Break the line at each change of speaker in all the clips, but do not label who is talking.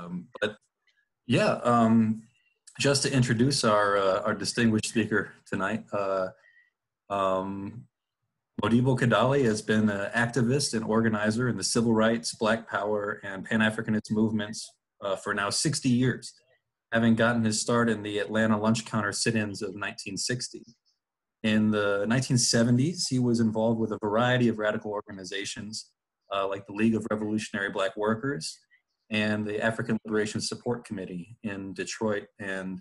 Um, but yeah, um, just to introduce our uh, our distinguished speaker tonight, uh, um, Modibo Kadalie has been an activist and organizer in the civil rights, Black Power, and Pan Africanist movements uh, for now 60 years, having gotten his start in the Atlanta lunch counter sit-ins of 1960. In the 1970s, he was involved with a variety of radical organizations uh, like the League of Revolutionary Black Workers and the African Liberation Support Committee in Detroit and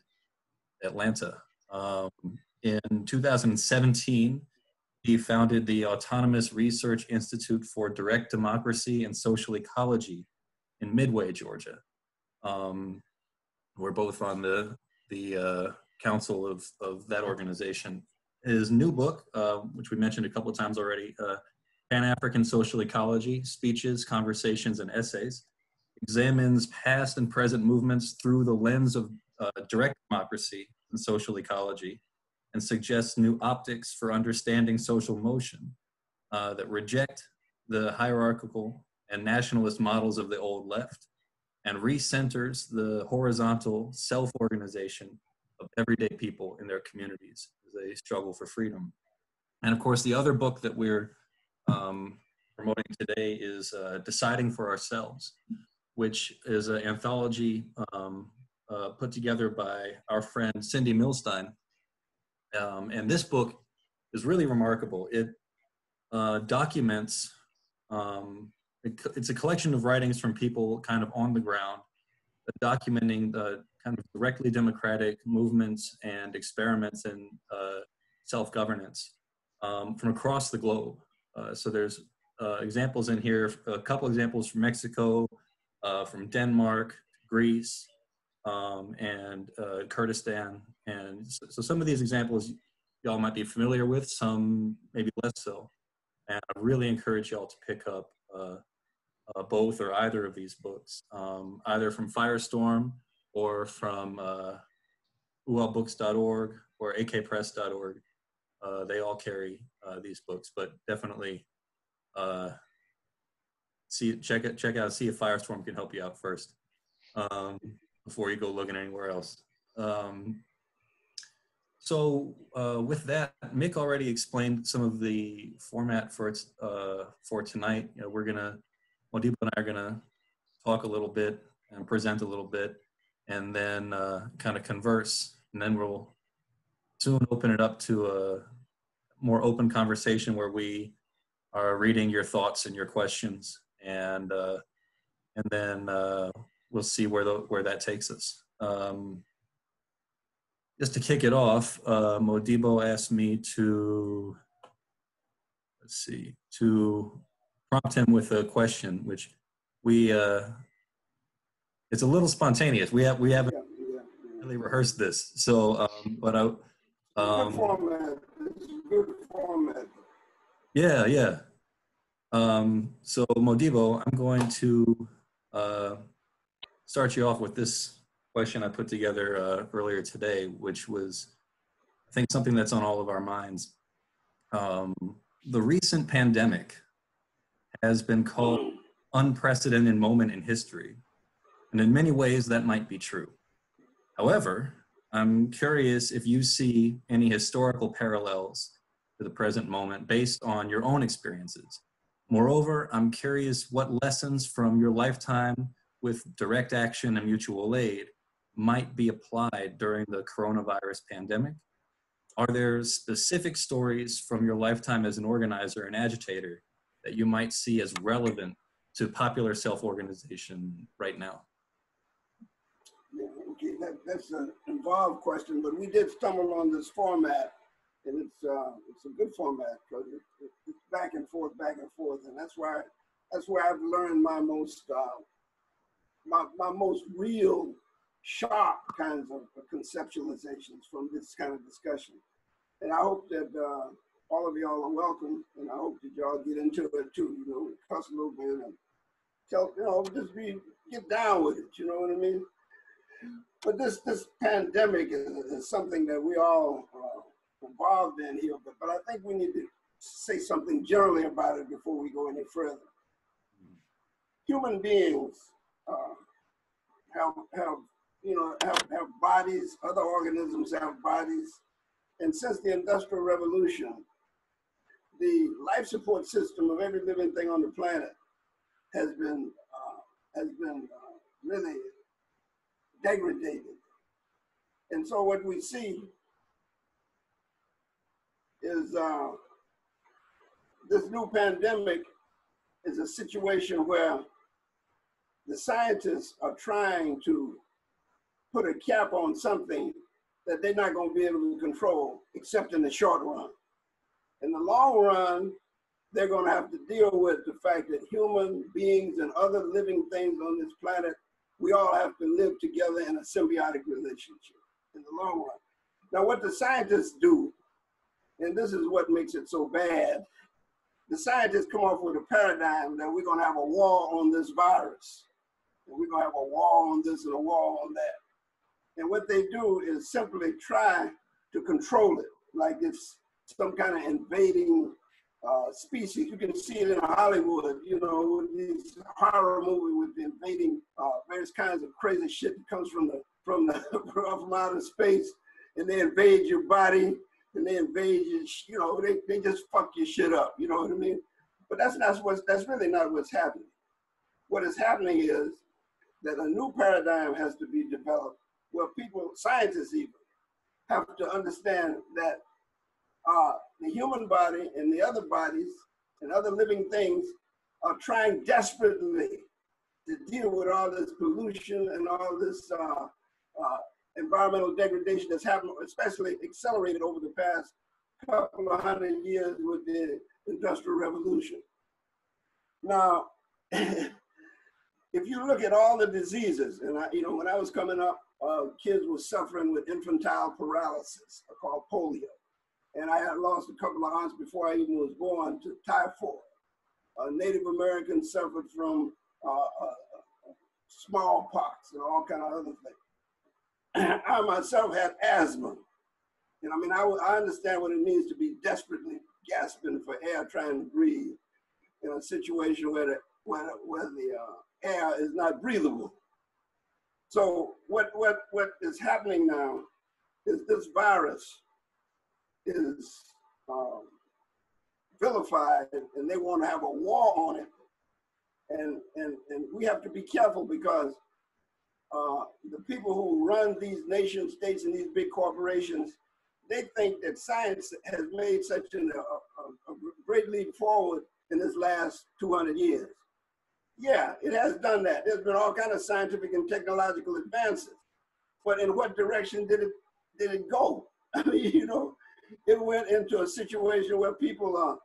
Atlanta. Um, in 2017, he founded the Autonomous Research Institute for Direct Democracy and Social Ecology in Midway, Georgia. Um, we're both on the, the uh, council of, of that organization. His new book, uh, which we mentioned a couple of times already, uh, Pan African Social Ecology Speeches, Conversations, and Essays, examines past and present movements through the lens of uh, direct democracy and social ecology and suggests new optics for understanding social motion uh, that reject the hierarchical and nationalist models of the old left and recenters the horizontal self-organization of everyday people in their communities as they struggle for freedom. And of course, the other book that we're um, promoting today is uh, Deciding for Ourselves, which is an anthology um, uh, put together by our friend Cindy Milstein, um, and this book is really remarkable. It uh, documents, um, it, it's a collection of writings from people kind of on the ground, documenting the kind of directly democratic movements and experiments in uh, self-governance um, from across the globe. Uh, so there's uh, examples in here, a couple examples from Mexico, uh, from Denmark, Greece, um, and uh, Kurdistan. And so, so, some of these examples y'all might be familiar with, some maybe less so. And I really encourage y'all to pick up uh, uh, both or either of these books, um, either from Firestorm or from uh, uwalbooks.org or akpress.org. Uh, they all carry uh, these books, but definitely uh, see check it check out see if Firestorm can help you out first. Um, before you go looking anywhere else. Um, so uh, with that, Mick already explained some of the format for its uh, for tonight. You know, we're gonna, Modibo and I are gonna talk a little bit and present a little bit, and then uh, kind of converse, and then we'll soon open it up to a more open conversation where we are reading your thoughts and your questions, and uh, and then uh, we'll see where the, where that takes us. Um, just to kick it off, uh, Modibo asked me to let's see to prompt him with a question, which we uh, it's a little spontaneous. We have we haven't yeah, yeah, yeah. really rehearsed this, so um, but I. Um,
good format. It's good format.
Yeah, yeah. Um, so Modibo, I'm going to uh, start you off with this question I put together uh, earlier today, which was, I think, something that's on all of our minds. Um, the recent pandemic has been called unprecedented moment in history, and in many ways that might be true. However, I'm curious if you see any historical parallels to the present moment based on your own experiences. Moreover, I'm curious what lessons from your lifetime with direct action and mutual aid might be applied during the coronavirus pandemic? Are there specific stories from your lifetime as an organizer and agitator that you might see as relevant to popular self-organization right now?
Yeah, okay, that, that's an involved question, but we did stumble on this format, and it's uh, it's a good format because it, it, it's back and forth, back and forth, and that's why that's where I've learned my most uh, my, my most real sharp kinds of conceptualizations from this kind of discussion. And I hope that uh, all of y'all are welcome, and I hope that y'all get into it too, you know, cuss a little bit and tell, you know, just be, get down with it, you know what I mean? But this this pandemic is, is something that we all uh, involved in here, but, but I think we need to say something generally about it before we go any further. Human beings uh, have, have, you know, have, have bodies, other organisms have bodies. And since the Industrial Revolution, the life support system of every living thing on the planet has been, uh, has been uh, really degraded. And so what we see is uh, this new pandemic is a situation where the scientists are trying to put a cap on something that they're not going to be able to control, except in the short run. In the long run, they're going to have to deal with the fact that human beings and other living things on this planet, we all have to live together in a symbiotic relationship in the long run. Now, what the scientists do, and this is what makes it so bad, the scientists come up with a paradigm that we're to have a war on this virus. And we're to have a war on this and a war on that. And what they do is simply try to control it, like it's some kind of invading uh, species. You can see it in Hollywood, you know, these horror movie with invading uh, various kinds of crazy shit that comes from the from the from outer space, and they invade your body and they invade you. You know, they, they just fuck your shit up. You know what I mean? But that's not what's that's really not what's happening. What is happening is that a new paradigm has to be developed where people, scientists even, have to understand that uh, the human body and the other bodies and other living things are trying desperately to deal with all this pollution and all this uh, uh, environmental degradation that's happened, especially accelerated over the past couple of hundred years with the Industrial Revolution. Now, if you look at all the diseases, and I, you know, when I was coming up, uh, kids were suffering with infantile paralysis, called polio. And I had lost a couple of aunts before I even was born to typhoid. Uh, Native Americans suffered from uh, uh smallpox and all kind of other things. I myself had asthma. And I mean, I, I understand what it means to be desperately gasping for air trying to breathe in a situation where the, where, where the uh, air is not breathable. So what, what, what is happening now is this virus is um, vilified and they want to have a war on it. And, and, and we have to be careful because uh, the people who run these nation states and these big corporations, they think that science has made such an, a, a, a great leap forward in this last 200 years. Yeah, it has done that. There's been all kind of scientific and technological advances, but in what direction did it did it go? I mean, you know, it went into a situation where people are,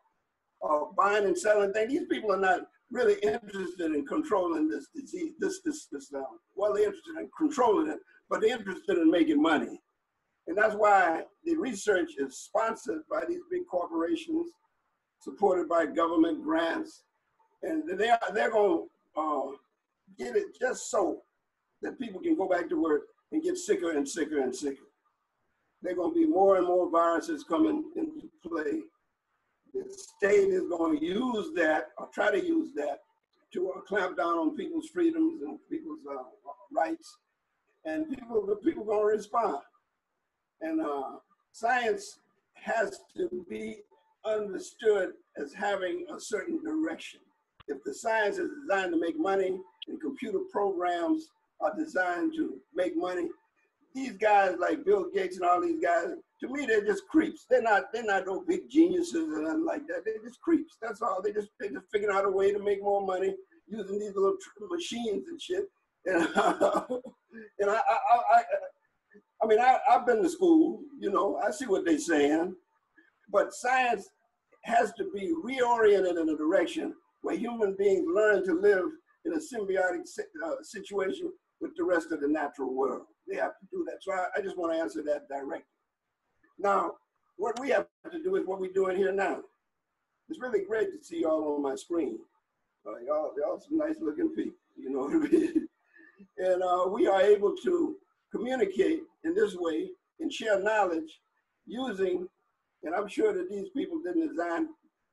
are buying and selling things. These people are not really interested in controlling this disease, this, this, this, uh, well, they're interested in controlling it, but they're interested in making money. And that's why the research is sponsored by these big corporations, supported by government grants. And they are, they're going to uh, get it just so that people can go back to work and get sicker and sicker and sicker. There are going to be more and more viruses coming into play the state is going to use that or try to use that to uh, clamp down on people's freedoms and people's uh, rights, and people the people going to respond. And uh, science has to be understood as having a certain direction. If the science is designed to make money and computer programs are designed to make money, these guys like Bill Gates and all these guys, to me, they're just creeps. They're not they're not no big geniuses or nothing like that. They're just creeps. That's all. They just they just figuring out a way to make more money using these little machines and shit. And, uh, and I, I, I, I mean, I, I've been to school. You know, I see what they're saying, but science has to be reoriented in a direction where human beings learn to live in a symbiotic uh, situation with the rest of the natural world. They have to do that. So I, I just want to answer that directly. Now, what we have to do is what we're doing here now. It's really great to see y'all on my screen. Uh, y'all, y'all some nice looking people, you know what I mean? and uh, we are able to communicate in this way and share knowledge using, and I'm sure that these people didn't design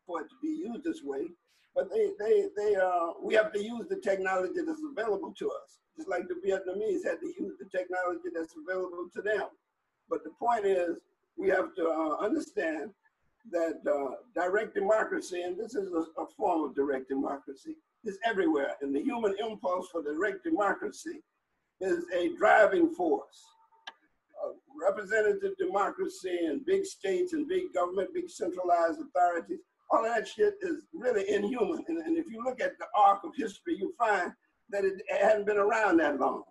for it to be used this way, but they, they, they, uh, we have to use the technology that's available to us. just like the Vietnamese had to use the technology that's available to them. But the point is, we have to uh, understand that uh, direct democracy, and this is a, a, form of direct democracy, is everywhere. And the human impulse for direct democracy is a driving force. Uh, representative democracy and big states and big government, big centralized authorities, all that shit is really inhuman. And, and if you look at the arc of history, you find that it, it hadn't been around that long.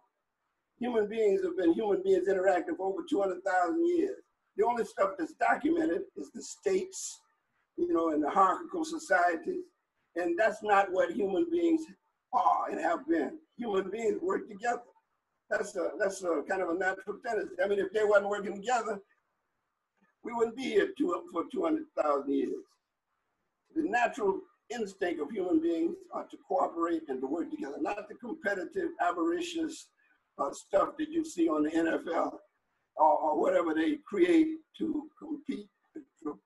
Human beings have been human beings interacting for over 200,000 years. The only stuff that's documented is the states, you know, and the hierarchical societies. And that's not what human beings are and have been. Human beings work together. That's a, that's a kind of a natural tendency. I mean, if they wasn't working together, we wouldn't be here two, for 200,000 years. The natural instinct of human beings are to cooperate and to work together, not the competitive, avaricious uh, stuff that you see on the NFL or, or whatever they create to compete, to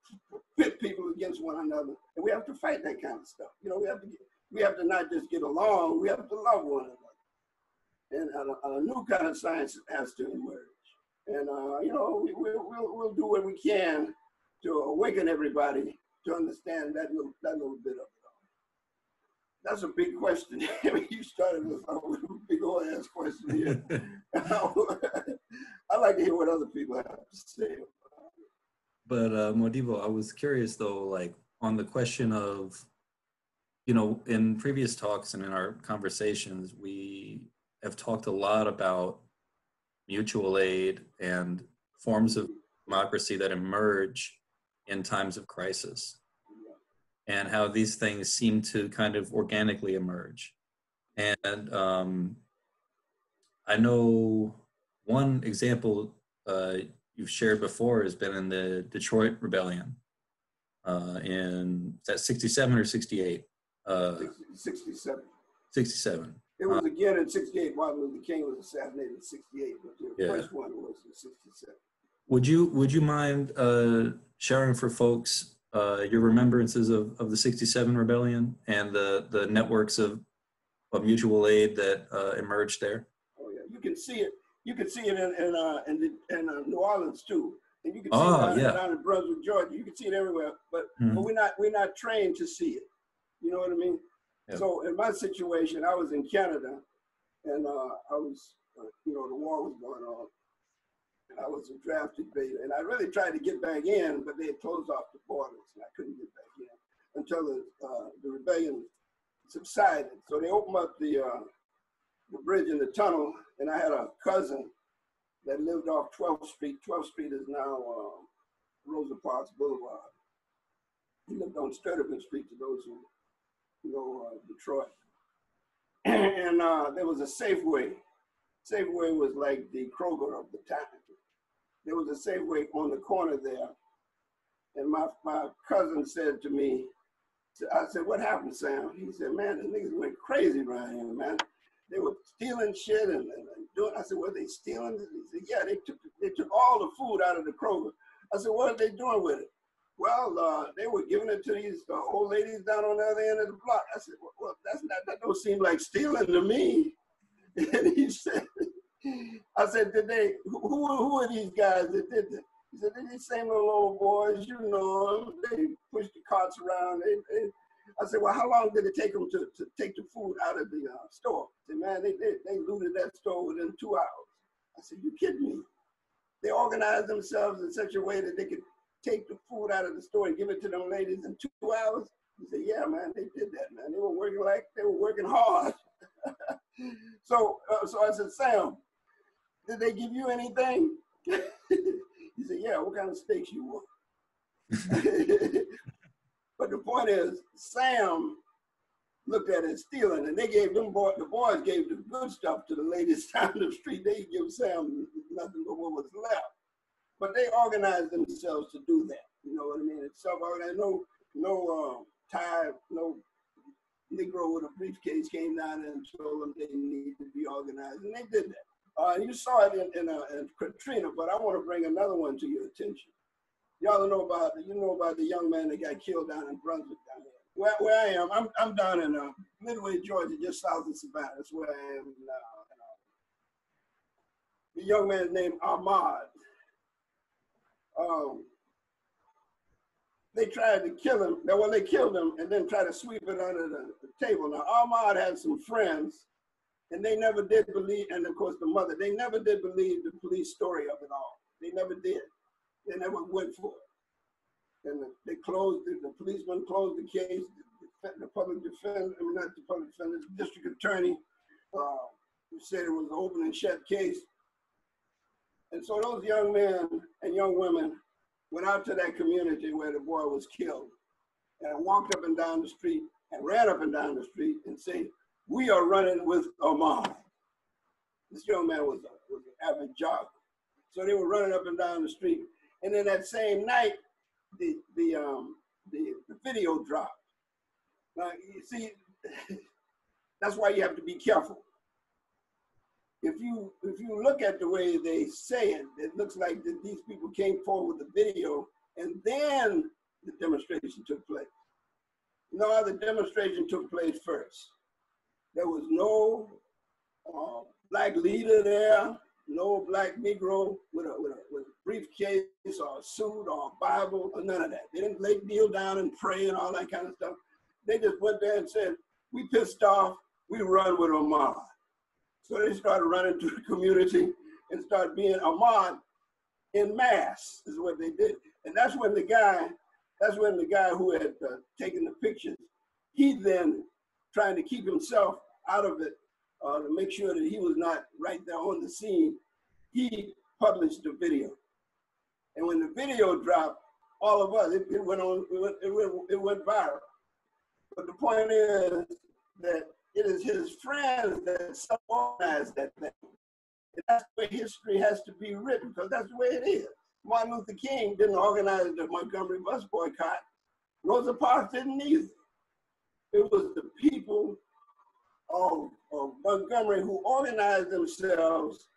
pit people against one another. And we have to fight that kind of stuff. You know, we have to get, we have to not just get along, we have to love one another. And a, a new kind of science has to emerge. And, uh, you know, we, will we'll, we'll do what we can to awaken everybody to understand that little, that little bit of it. That's a big question. you started with a big old ass question here. I like to hear what other people have to say.
But uh, Modibo, I was curious though, like on the question of, you know, in previous talks and in our conversations, we have talked a lot about mutual aid and forms of democracy that emerge in times of crisis and how these things seem to kind of organically emerge. And um, I know one example uh, you've shared before has been in the Detroit Rebellion uh, in that 67 or 68?
Uh, 67.
67.
It was again in 68. Martin Luther King was assassinated in 68, but the yeah. first one was in 67.
Would you would you mind uh, sharing for folks uh, your remembrances of, of the 67 rebellion and the, the networks of, of mutual aid that uh, emerged there?
Oh yeah, you can see it. You can see it in in, uh, in, the, in uh, New Orleans too, and you can see
oh,
it down,
yeah.
down in Brunswick, Georgia. You can see it everywhere, but mm-hmm. but we're not we're not trained to see it. You know what I mean? Yeah. So in my situation, I was in Canada, and uh, I was uh, you know the war was going on, and I was a drafted beta, and I really tried to get back in, but they had closed off the borders, and I couldn't get back in until the, uh, the rebellion subsided. So they opened up the, uh, the bridge and the tunnel, and I had a cousin that lived off 12th Street. 12th Street is now uh, Rosa Parks Boulevard. He lived on Sturtevant Street to those who know uh, Detroit. and uh, there was a Safeway. Safeway was like the Kroger of the time there was a Safeway on the corner there. And my, my cousin said to me, I said, what happened, Sam? He said, man, the niggas went crazy around here, man. They were stealing shit and, and, doing, I said, were they stealing? He said, yeah, they took, they took all the food out of the Kroger. I said, what are they doing with it? Well, uh, they were giving it to these uh, old ladies down on the other end of the block. I said, well, well that's not, that don't seem like stealing to me. And he said, I said, did they, who, who are these guys that did this? He said, these same little old boys, you know. They push the carts around. They, they. I said, well, how long did it take them to, to take the food out of the uh, store? He said, man, they, they, they looted that store within two hours. I said, you kidding me? They organized themselves in such a way that they could take the food out of the store and give it to them ladies in two hours? He said, yeah, man, they did that, man. They were working like, they were working hard. so, uh, so I said, Sam, did they give you anything? he said, yeah, what kind of steaks you want? but the point is, Sam looked at it stealing, and they gave them boy, the boys gave the good stuff to the ladies down the street. They give Sam nothing but what was left. But they organized themselves to do that. You know what I mean? It's self-organized. No, no uh, tie, no Negro with a briefcase came down and told them they need to be organized, and they did that. Uh, you saw it in, in, uh, in, Katrina, but I want to bring another one to your attention. Y'all know about you know about the young man that got killed down in Brunswick down there. Where, where I am, I'm, I'm down in uh, Midway, Georgia, just south of Savannah. That's where I am now. the young man named Ahmaud. Um, they tried to kill him. Well, they killed him and then tried to sweep it under the, the table. Now, Ahmaud had some friends, and they never did believe, and of course the mother, they never did believe the police story of it all. They never did. They never went for it. And they closed, the, the policeman closed the case. The, public defender, I mean, not the public defender, the district attorney uh, said it was an open and shut case. And so those young men and young women went out to that community where the boy was killed and walked up and down the street and ran up and down the street and said, we are running with Ahmaud. This young man was, a, was an avid jogger. So they were running up and down the street. And then that same night, the, the, um, the, the video dropped. Now, you see, that's why you have to be careful if you if you look at the way they say it, it looks like that these people came forward with the video and then the demonstration took place. No, the demonstration took place first. There was no uh, black leader there, no black Negro with a, with, a, with a briefcase or a suit or a Bible or none of that. They didn't lay kneel down and pray and all that kind of stuff. They just went there and said, we pissed off, we run with Ahmaud. So they started running to the community and started being Ahmaud in mass is what they did. And that's when the guy, that's when the guy who had uh, taken the pictures, he then trying to keep himself out of it uh, to make sure that he was not right there on the scene, he published the video. And when the video dropped, all of us, it, it went on, it went, it went, it went viral. But the point is that it is his friends that organized that thing. And that's the way history has to be written, because that's the way it is. Martin Luther King didn't organize the Montgomery bus boycott. Rosa Parks didn't either. It was the people of, of Montgomery who organized themselves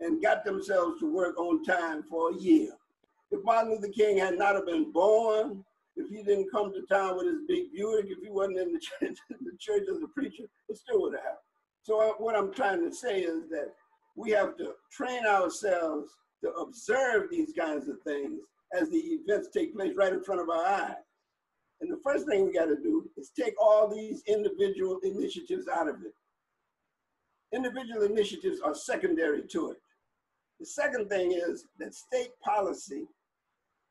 and got themselves to work on time for a year. If Martin Luther King had not have been born, if he didn't come to town with his big Buick, if he wasn't in the church, the church as a preacher, it still would have happened. So uh, what I'm trying to say is that we have to train ourselves to observe these kinds of things as the events take place right in front of our eyes. And the first thing we got to do is take all these individual initiatives out of it. Individual initiatives are secondary to it. The second thing is that state policy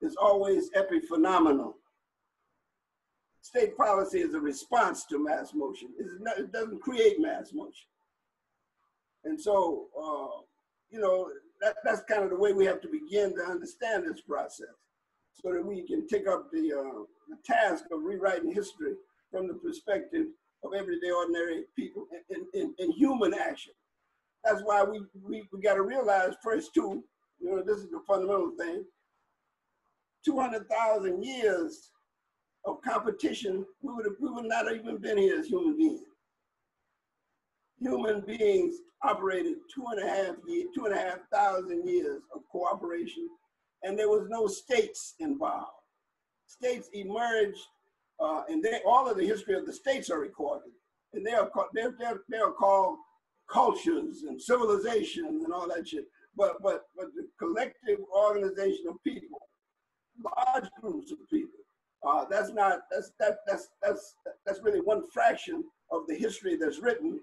is always epiphenomenal state policy is a response to mass motion. Not, it doesn't create mass motion. And so, uh, you know, that, that's kind of the way we have to begin to understand this process so that we can take up the, uh, the task of rewriting history from the perspective of everyday ordinary people in, in, in human action. That's why we, we, we got to realize first too, you know, this is the fundamental thing, 200,000 years of competition, we would have we would not even been here as human beings. Human beings operated two and a half year, two and a half thousand years of cooperation, and there was no states involved. States emerged, uh, and they, all of the history of the states are recorded, and they are called, they're, they're, they're called cultures and civilizations and all that shit. But but but the collective organization of people, large groups of people uh, that's not that's that that's that's that's really one fraction of the history that's written,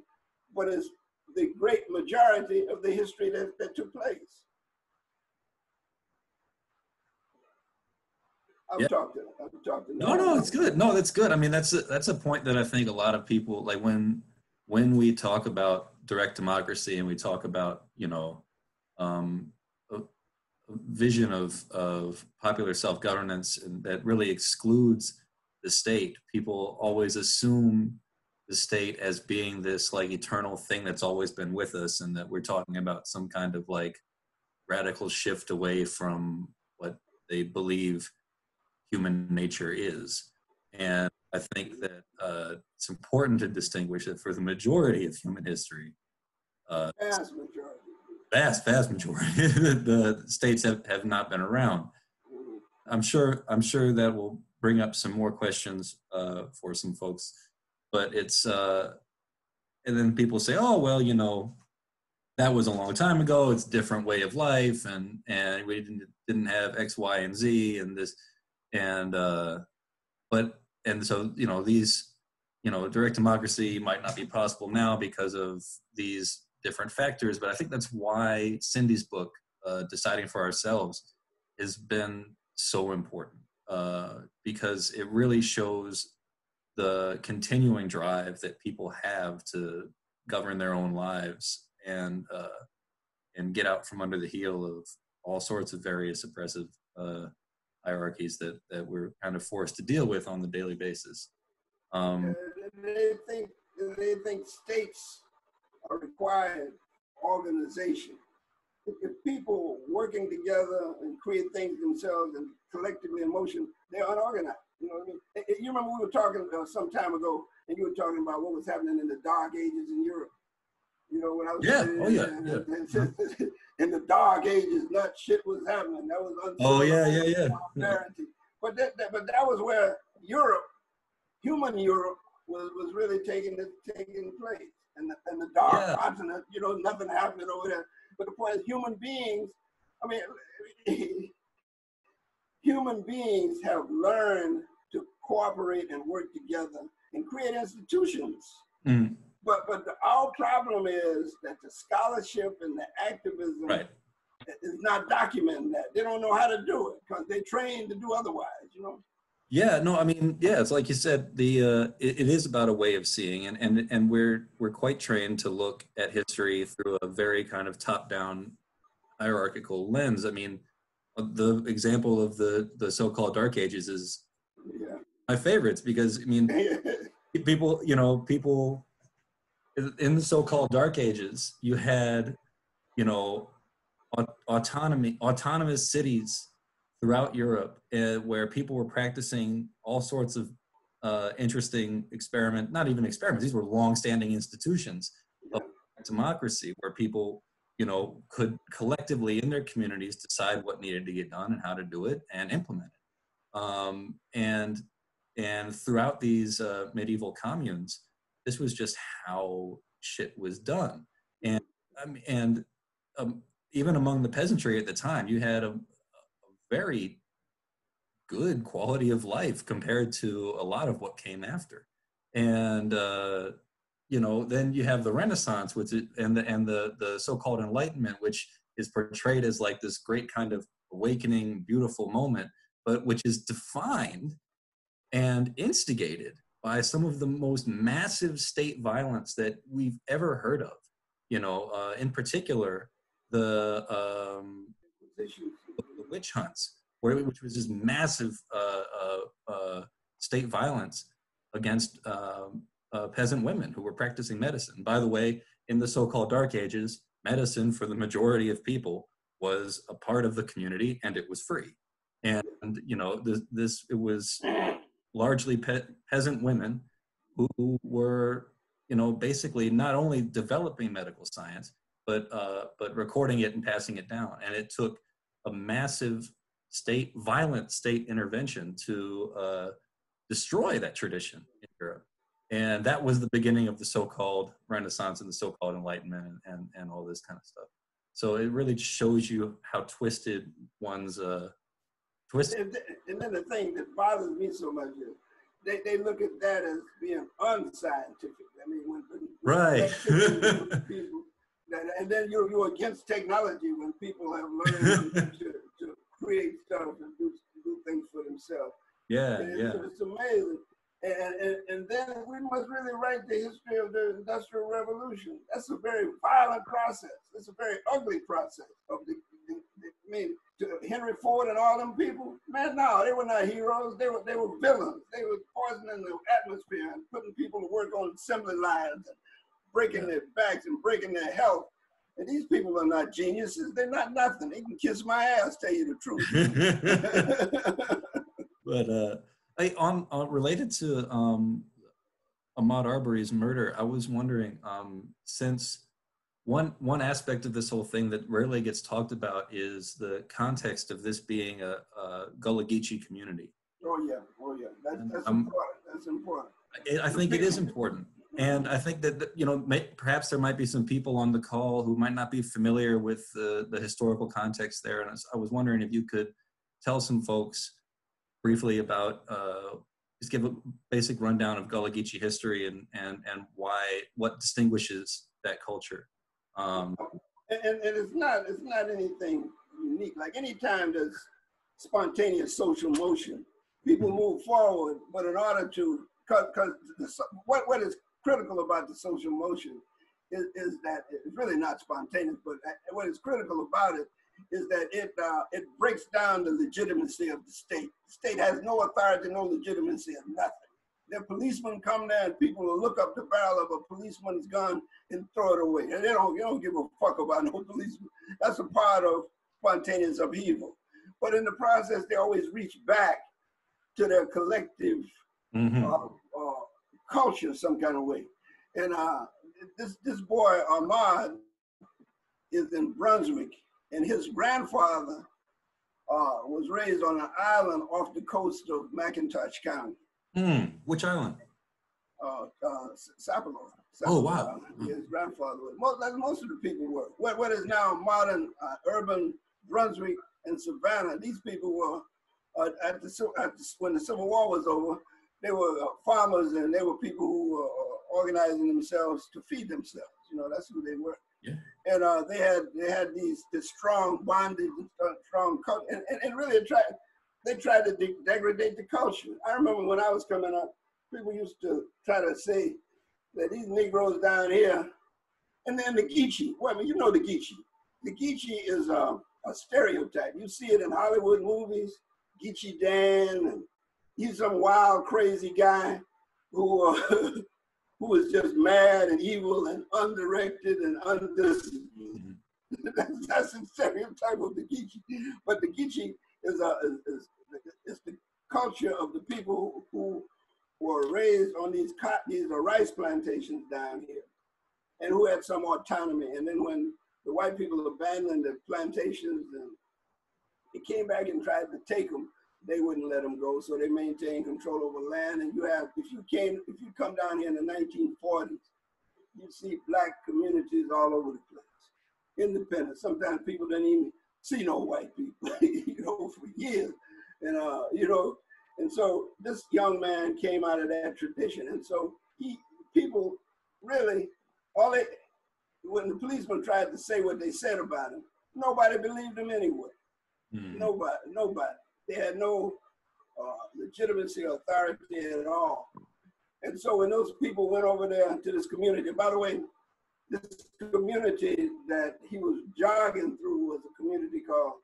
but is the great majority of the history that, that took place. I'm yep. talking. I'm talking.
No, no, it's good. No, that's good. I mean, that's a, that's a point that I think a lot of people like when when we talk about direct democracy and we talk about you know um, vision of, of popular self-governance that really excludes the state. People always assume the state as being this like eternal thing that's always been with us and that we're talking about some kind of like radical shift away from what they believe human nature is. And I think that uh, it's important to distinguish that for the majority of human history, uh,
majority
vast, vast majority the states have, have not been around. I'm sure I'm sure that will bring up some more questions uh, for some folks, but it's uh, and then people say, oh well, you know, that was a long time ago. It's different way of life, and and we didn't didn't have X, Y, and Z, and this, and uh, but and so you know these, you know, direct democracy might not be possible now because of these different factors. But I think that's why Cindy's book, uh, deciding for ourselves, has been so important uh, because it really shows the continuing drive that people have to govern their own lives and uh, and get out from under the heel of all sorts of various oppressive uh, hierarchies that that we're kind of forced to deal with on the daily basis. Um,
they think they think states are required organization. If people working together and create things themselves and collectively in motion, they're unorganized. You know what I mean? You remember we were talking uh, some time ago, and you were talking about what was happening in the Dark Ages in Europe. You know what I was
yeah.
saying?
Oh yeah.
And,
yeah.
in the Dark Ages, that shit was happening. That was
oh yeah, yeah, yeah. yeah.
But that, that, but that was where Europe, human Europe, was was really taking taking place. And the, and the dark yeah. continent, you know, nothing happening over there. But the point is, human beings. I mean, human beings have learned to cooperate and work together and create institutions. Mm. But but the, our problem is that the scholarship and the activism
right.
is not documenting that. They don't know how to do it because they trained to do otherwise. You know.
Yeah, no, I mean, yeah, it's like you said, the uh, it, it is about a way of seeing, and and and we're we're quite trained to look at history through a very kind of top-down hierarchical lens. I mean, the example of the the so-called dark ages is yeah. my favorites because i mean people you know people in the so-called dark ages you had you know autonomy autonomous cities throughout europe uh, where people were practicing all sorts of uh, interesting experiment not even experiments these were long-standing institutions of democracy where people you know, could collectively in their communities decide what needed to get done and how to do it and implement it. Um, and and throughout these uh, medieval communes, this was just how shit was done. And um, and um, even among the peasantry at the time, you had a, a very good quality of life compared to a lot of what came after. And uh, you know, then you have the Renaissance, which is, and the and the the so-called Enlightenment, which is portrayed as like this great kind of awakening, beautiful moment, but which is defined and instigated by some of the most massive state violence that we've ever heard of. You know, uh, in particular, the, um, the witch hunts, where, which was this massive uh, uh, uh state violence against um, peasant women who were practicing medicine. By the way, in the so-called Dark Ages, medicine for the majority of people was a part of the community and it was free. And you know, this, this it was largely pe- peasant women who were, you know, basically not only developing medical science, but uh, but recording it and passing it down. And it took a massive state, violent state intervention to uh, destroy that tradition in Europe. And that was the beginning of the so-called renaissance and the so-called enlightenment and, and, and all this kind of stuff. So it really shows you how twisted one's uh twisted
and, and then the thing that bothers me so much is they, they look at that as being unscientific. I mean when, when
right.
people, and then you're, you're against technology when people have learned to, to create stuff and do, do things for themselves
yeah and yeah
it's amazing and, and, and, then we must really write the history of the Industrial Revolution. That's a very violent process. It's a very ugly process. Of the, the, the, I mean, Henry Ford and all them people, man, no, they were not heroes. They were they were villains. They were poisoning the atmosphere and putting people to work on assembly lines and breaking their backs and breaking their health. And these people are not geniuses. They're not nothing. They can kiss my ass, tell you the
truth. but uh Hey, on, on related to um, Ahmaud Arbery's murder, I was wondering um, since one one aspect of this whole thing that rarely gets talked about is the context of this being a, a Gullah Geechee community.
Oh yeah, oh yeah, that's, that's um, important. That's important.
I, I think it is important. And I think that, you know, may, perhaps there might be some people on the call who might not be familiar with the, the historical context there. And I was, I was wondering if you could tell some folks briefly about, uh, just give a basic rundown of Gullah Geechee history and, and, and why, what distinguishes that culture. Um,
And, and, and it's not it's not anything unique. Like anytime there's spontaneous social motion, people move forward. But in order to, because what what is critical about the social motion is, is that it's really not spontaneous. But what is critical about it is that it uh, it breaks down the legitimacy of the state. The state has no authority, no legitimacy of nothing. The policemen come there and people will look up the barrel of a policeman's gun and throw it away. And they don't, they don't give a fuck about no policeman. That's a part of spontaneous upheaval. But in the process, they always reach back to their collective mm-hmm. uh, uh, culture some kind of way. And uh, this, this boy, Ahmaud, is in Brunswick, and his grandfather uh, was raised on an island off the coast of McIntosh County.
Mm, which island?
Uh, uh, Sapelo.
Oh, wow.
His grandfather was. Most, like most of the people were. What, what is now modern uh, urban Brunswick and Savannah, these people were, uh, at, the, at the, when the Civil War was over, they were uh, farmers and they were people who were uh, organizing themselves to feed themselves. You know, that's who they were.
Yeah.
And uh, they had they had these this strong bondage, strong culture, and, and, and really attract they tried to de- degrade the culture. I remember when I was coming up, people used to try to say that these Negroes down here, and then the Geechee. Well, I mean, you know the Geechee. The Geechee is a, a stereotype. You see it in Hollywood movies. Geechee Dan, and he's some wild, crazy guy who uh, who was just mad and evil and undirected and undisciplined. Mm-hmm. that's, that's the stereotype of the Geechee. But the Geechee is, a, is, is the culture of the people who were raised on these these rice plantations down here, and who had some autonomy. And then when the white people abandoned the plantations and they came back and tried to take them, they wouldn't let them go. So they maintained control over land. And you have, if you came, if you come down here in the 1940s, you see black communities all over the place, independent. Sometimes people didn't even see no white people, you know, for years. And, uh, you know, and so this young man came out of that tradition. And so he, people really, all they, when the policeman tried to say what they said about him, nobody believed him anyway. Mm. Nobody, nobody. They had no uh, legitimacy or authority at all. And so when those people went over there to this community, by the way, this community that he was jogging through was a community called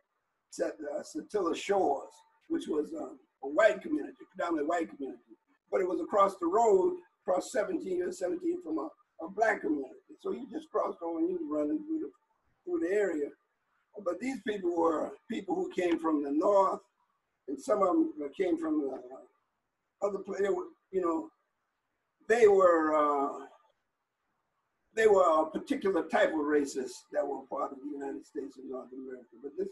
uh, Satilla Shores, which was uh, a white community, predominantly white community. But it was across the road, across 17 or 17 from a, a black community. So he just crossed over and he was running through the, through the area. But these people were people who came from the north, and some of them came from uh, other places. You know, they were uh, they were a particular type of racists that were part of the United States of North America. But this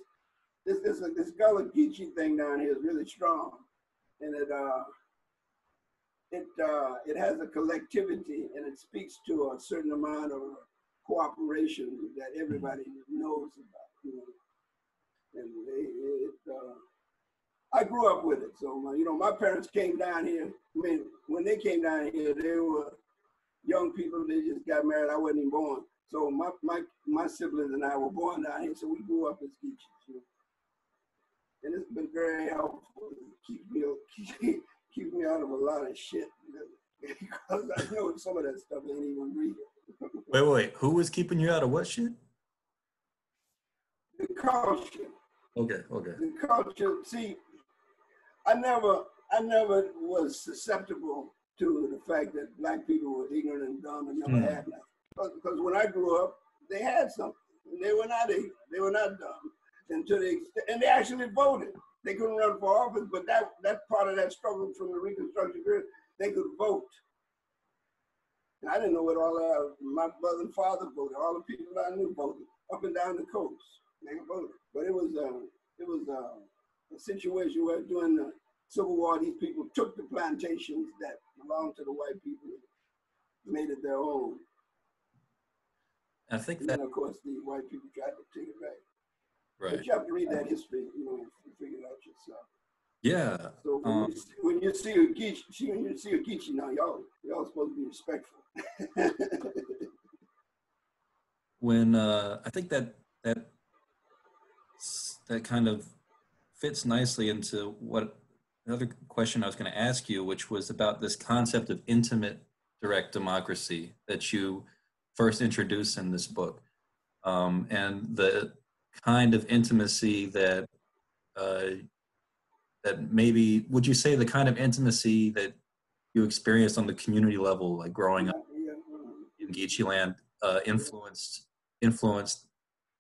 this this this Gullah Geechee thing down here is really strong, and it uh it uh it has a collectivity and it speaks to a certain amount of cooperation that everybody knows about. You know, and they, it, uh, I grew up with it, so my, you know my parents came down here. I mean, when they came down here, they were young people, they just got married. I wasn't even born. So my my my siblings and I were born down here, so we grew up as Geechees. You know? And it's been very helpful. Keep me keep, keep me out of a lot of shit because I know some of that stuff ain't even real.
wait, wait, who was keeping you out of what shit?
The culture.
Okay, okay.
The culture. See, I never, I never was susceptible to the fact that black people were ignorant and dumb and never mm. had nothing. Because when I grew up, they had something. They were not ignorant. They were not dumb. And to the extent, and they actually voted. They couldn't run for office, but that that part of that struggle from the Reconstruction period, they could vote. And I didn't know what all uh, my mother and father voted. All the people I knew voted up and down the coast. They voted, but it was uh, it was uh, situation where during the Civil War, these people took the plantations that belonged to the white people. And made it their own.
I think
And
that
of course, the white people tried to take it back.
right.
But you have to read that history, you know, and figure it out yourself.
Yeah,
So when,
Um,
you, see, when you see a Geechee, when you see a Geechee now, y'all, y'all supposed to be respectful.
when uh, I think that that that kind of fits nicely into what another question I was going to ask you, which was about this concept of intimate direct democracy that you first introduced in this book, um, and the kind of intimacy that uh, that maybe would you say the kind of intimacy that you experienced on the community level, like growing up in Geechee land, uh, influenced influenced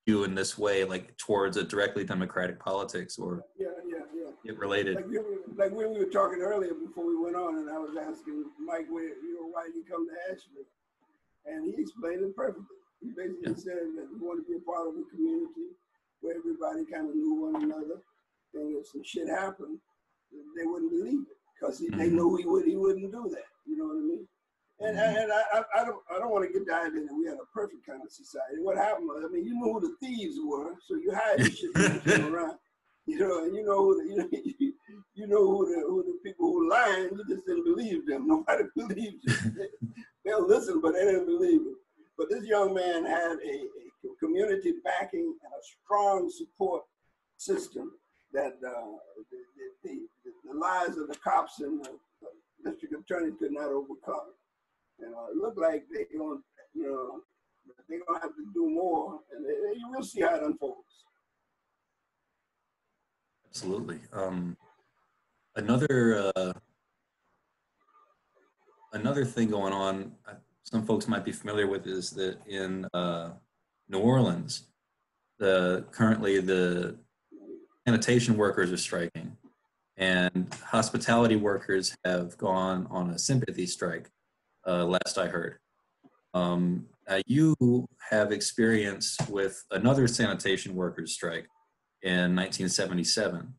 you in this way, like towards a directly democratic politics, or
yeah, yeah, yeah.
it related?
Like, we were- like when we were talking earlier before we went on, and I was asking Mike, where you know, why did he come to Asheville? And he explained it perfectly. He basically
Yeah.
said that he wanted to be a part of a community where everybody kind of knew one another, and if some shit happened, they wouldn't believe it because they
Mhm.
knew he would he wouldn't do that. You know what I mean? And,
Mhm.
and I, I, I don't I don't want to get that we had a perfect kind of society. What happened was, I mean, you knew who the thieves were, so you hide your shit around. You know, and you know who the, you know you, know who the who the people who lying. You just didn't believe them. Nobody believed you. They, they'll listen, but they didn't believe it. But this young man had a, a community backing and a strong support system that uh, the, the, the, lies of the cops and the district attorney could not overcome. And uh, it looked like they're going, you know, they're going to have to do more, and they, you will see how it unfolds.
Absolutely. Um, another uh, another thing going on. uh, Some folks might be familiar with is that in uh, New Orleans, the currently the sanitation workers are striking, and hospitality workers have gone on a sympathy strike. Uh, last I heard. Um, uh, you have experience with another sanitation workers strike in 1977.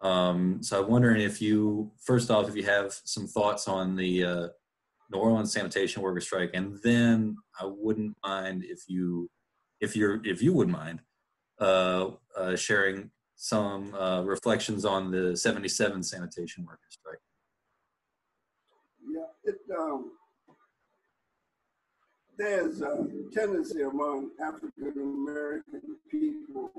Um, so I'm wondering if you, first off, if you have some thoughts on the uh, New Orleans sanitation workers strike, and then I wouldn't mind if you, if you're, if you would mind, uh, uh, sharing some uh, reflections on the 77 sanitation workers strike.
Yeah, it, um, there's a tendency among African American people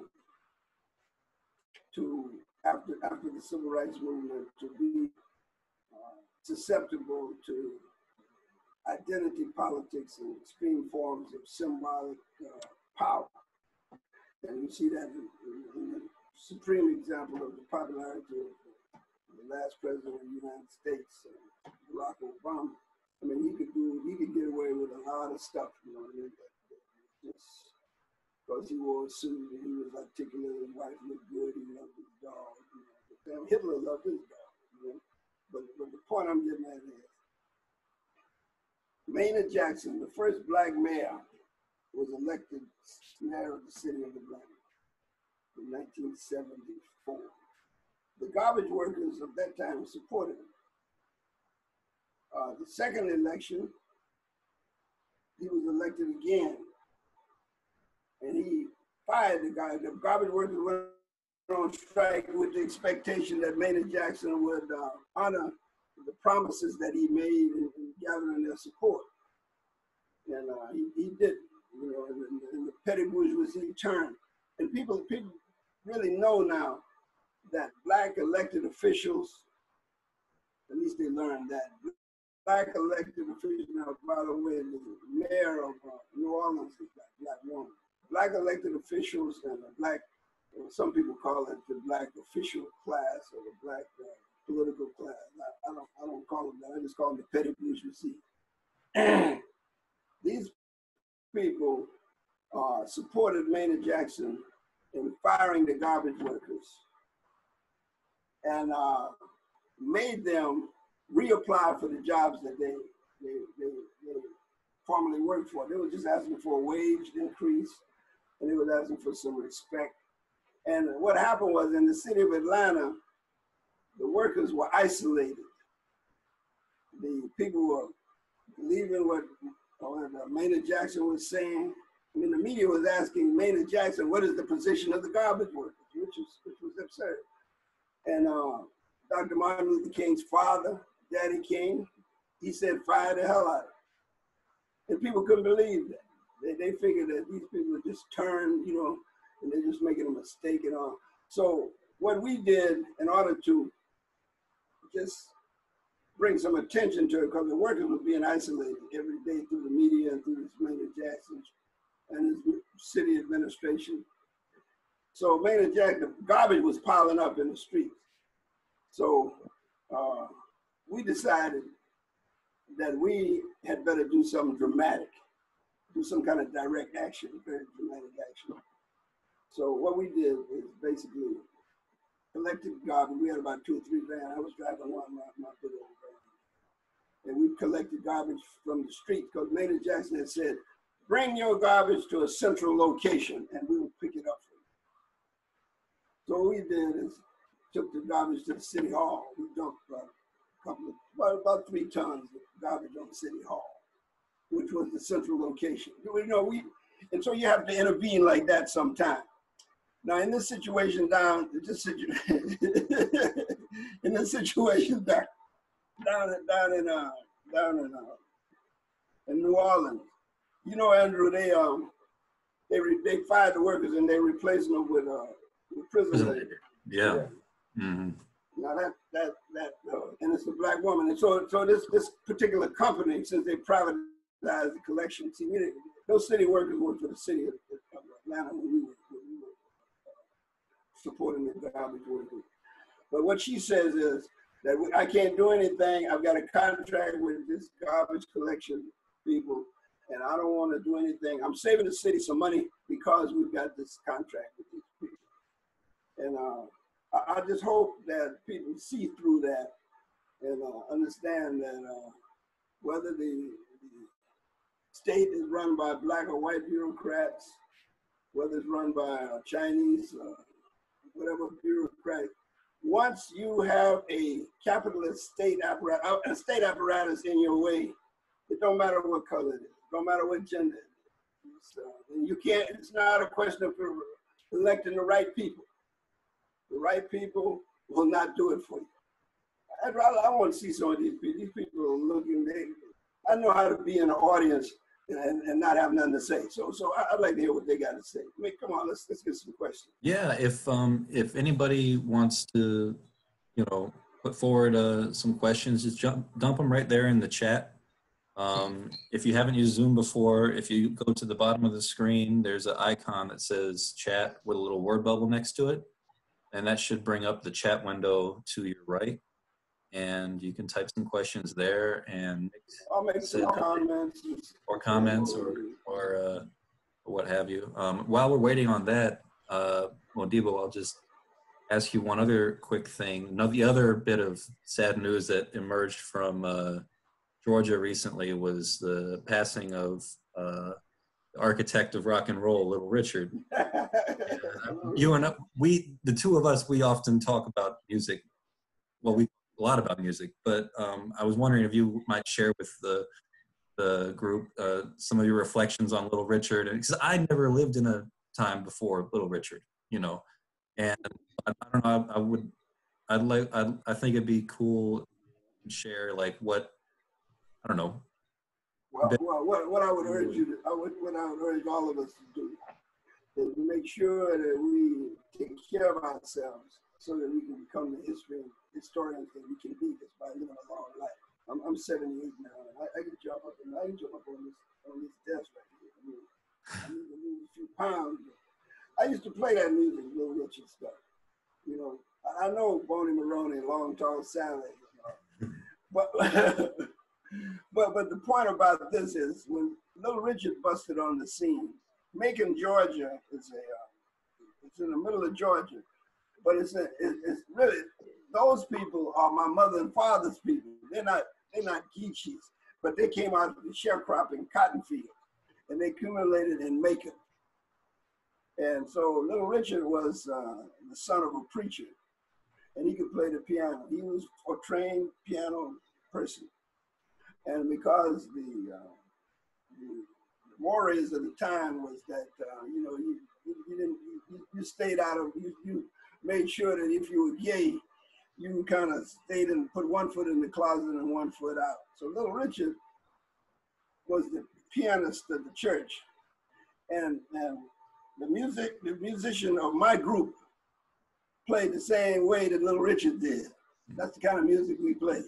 to, after after the civil rights movement, to be uh, susceptible to identity politics and extreme forms of symbolic uh, power. And you see that in, in, the supreme example of the popularity of the last president of the United States, uh, Barack Obama. I mean, he could do, he could get away with a lot of stuff, you know what I mean? That Just because he wore a suit and he was articulate, his wife looked good, he loved his dog. You know? But Hitler loved his dog, you know? But, but the point I'm getting at is, Maynard Jackson, the first black mayor, was elected mayor of the city of Atlanta in 1974. The garbage workers of that time supported him. Uh, the second election, he was elected again. And he fired the guy. The garbage workers went on strike with the expectation that Maynard Jackson would uh, honor the promises that he made in, in gathering their support. And uh, he, he did, you know, and- and the petty bourgeoisie turned. And people, people really know now that black elected officials, at least they learned that, black elected officials, now, by the way, the mayor of uh, New Orleans is black, black woman. Black elected officials and the black, some people call it the black official class or the black uh, political class. I, I don't, I don't call them that. I just call them the petty bourgeoisie. These people uh, supported Maynard Jackson in firing the garbage workers and uh, made them reapply for the jobs that they, they, they, they formerly worked for. They were just asking for a wage increase and they were asking for some respect. And what happened was in the city of Atlanta, the workers were isolated. The people were believing what Maynard Jackson was saying, I mean, the media was asking Maynard Jackson, what is the position of the garbage workers, which, is, which was absurd. And uh, Dr. Martin Luther King's father, Daddy King, he said, fire the hell out of it. And people couldn't believe that. They, they figured that these people would just turn, you know, and they're just making a mistake and all. So what we did in order to just bring some attention to it, because the workers were being isolated every day through the media and through Maynard Jackson and his city administration. So Maynard Jackson, the garbage was piling up in the streets. So uh, we decided that we had better do something dramatic, do some kind of direct action, very dramatic action. So what we did is basically collected garbage. We had about two or three vans. I was driving one, my, my big old van. And we collected garbage from the street because Maynard Jackson had said, bring your garbage to a central location and we will pick it up for you. So what we did is took the garbage to the city hall. We dumped a couple of, about, about three tons of garbage on City Hall, which was the central location. You know, we, and so you have to intervene like that sometime. Now, in this situation down, this situation, in this situation down, down, in, down in, uh, down in, uh, in New Orleans, you know, Andrew, they um, they re, they fired the workers and they replaced them with uh, with prison labor.
Yeah. yeah. Mm-hmm.
Now that that that uh, and it's a black woman, and so so this this particular company, since they privatized the collection, see, we, those city workers work for the city of, of Atlanta when we were, when we were uh, supporting the garbage workers. But what she says is that we, I can't do anything. I've got a contract with this garbage collection people, and I don't want to do anything. I'm saving the city some money because we've got this contract with these people. And uh, I, just hope that people see through that and uh, understand that uh, whether the, the, state is run by black or white bureaucrats, whether it's run by uh, Chinese, uh, whatever bureaucrat, once you have a capitalist state apparatus, uh, a state apparatus in your way, it don't matter what color it is, don't matter what gender it is. and you can't, it's not a question of electing the right people the right people will not do it for you. I'd rather, I want to see some of these people. These people are looking, they, I know how to be in an audience and, and not have nothing to say. So, so I, would like to hear what they got to say. I mean, come on, let's let's get some questions.
Yeah, if um if anybody wants to, you know, put forward uh, some questions, just jump dump them right there in the chat. Um, if you haven't used Zoom before, if you go to the bottom of the screen, there's an icon that says chat with a little word bubble next to it and that should bring up the chat window to your right. And you can type some questions there and
I'll make some comments
or comments or or, uh, what have you. Um, while we're waiting on that, uh, Modibo, I'll just ask you one other quick thing. Now, the other bit of sad news that emerged from uh, Georgia recently was the passing of uh, the architect of rock and roll, Little Richard. you and I, we, the two of us, we often talk about music. Well, we a lot about music, but um, I was wondering if you might share with the the group uh, some of your reflections on Little Richard, because I never lived in a time before Little Richard, you know, and I, I don't know. I, I, would, I'd like, I'd, I think it'd be cool to share like what I don't know.
Well, well what, what I would urge you, to, I would, what I would urge all of us to do make sure that we take care of ourselves so that we can become the history historians that we can be just by living a long life. I'm, I'm 78 now, I, I can jump up and I can jump up on this on this desk right here. I, mean, I need to lose a few pounds. I used to play that music, Little Richard stuff. You know, I, I know Boney Maroney, Long Tall Sally, you know, but but but the point about this is when Little Richard busted on the scene, Macon, Georgia is a, uh, it's in the middle of Georgia, but it's, a, it's really, those people are my mother and father's people. They're not, they're not Geechees, but they came out of the sharecropping cotton field and they accumulated in Macon. And so Little Richard was uh, the son of a preacher and he could play the piano. He was a trained piano person. And because the uh, the mores of the time was that uh, you know you, you, didn't you, you, stayed out of you, you made sure that if you were gay, you kind of stayed and put one foot in the closet and one foot out. So Little Richard was the pianist of the church, and and the music the musician of my group played the same way that Little Richard did. That's the kind of music we played.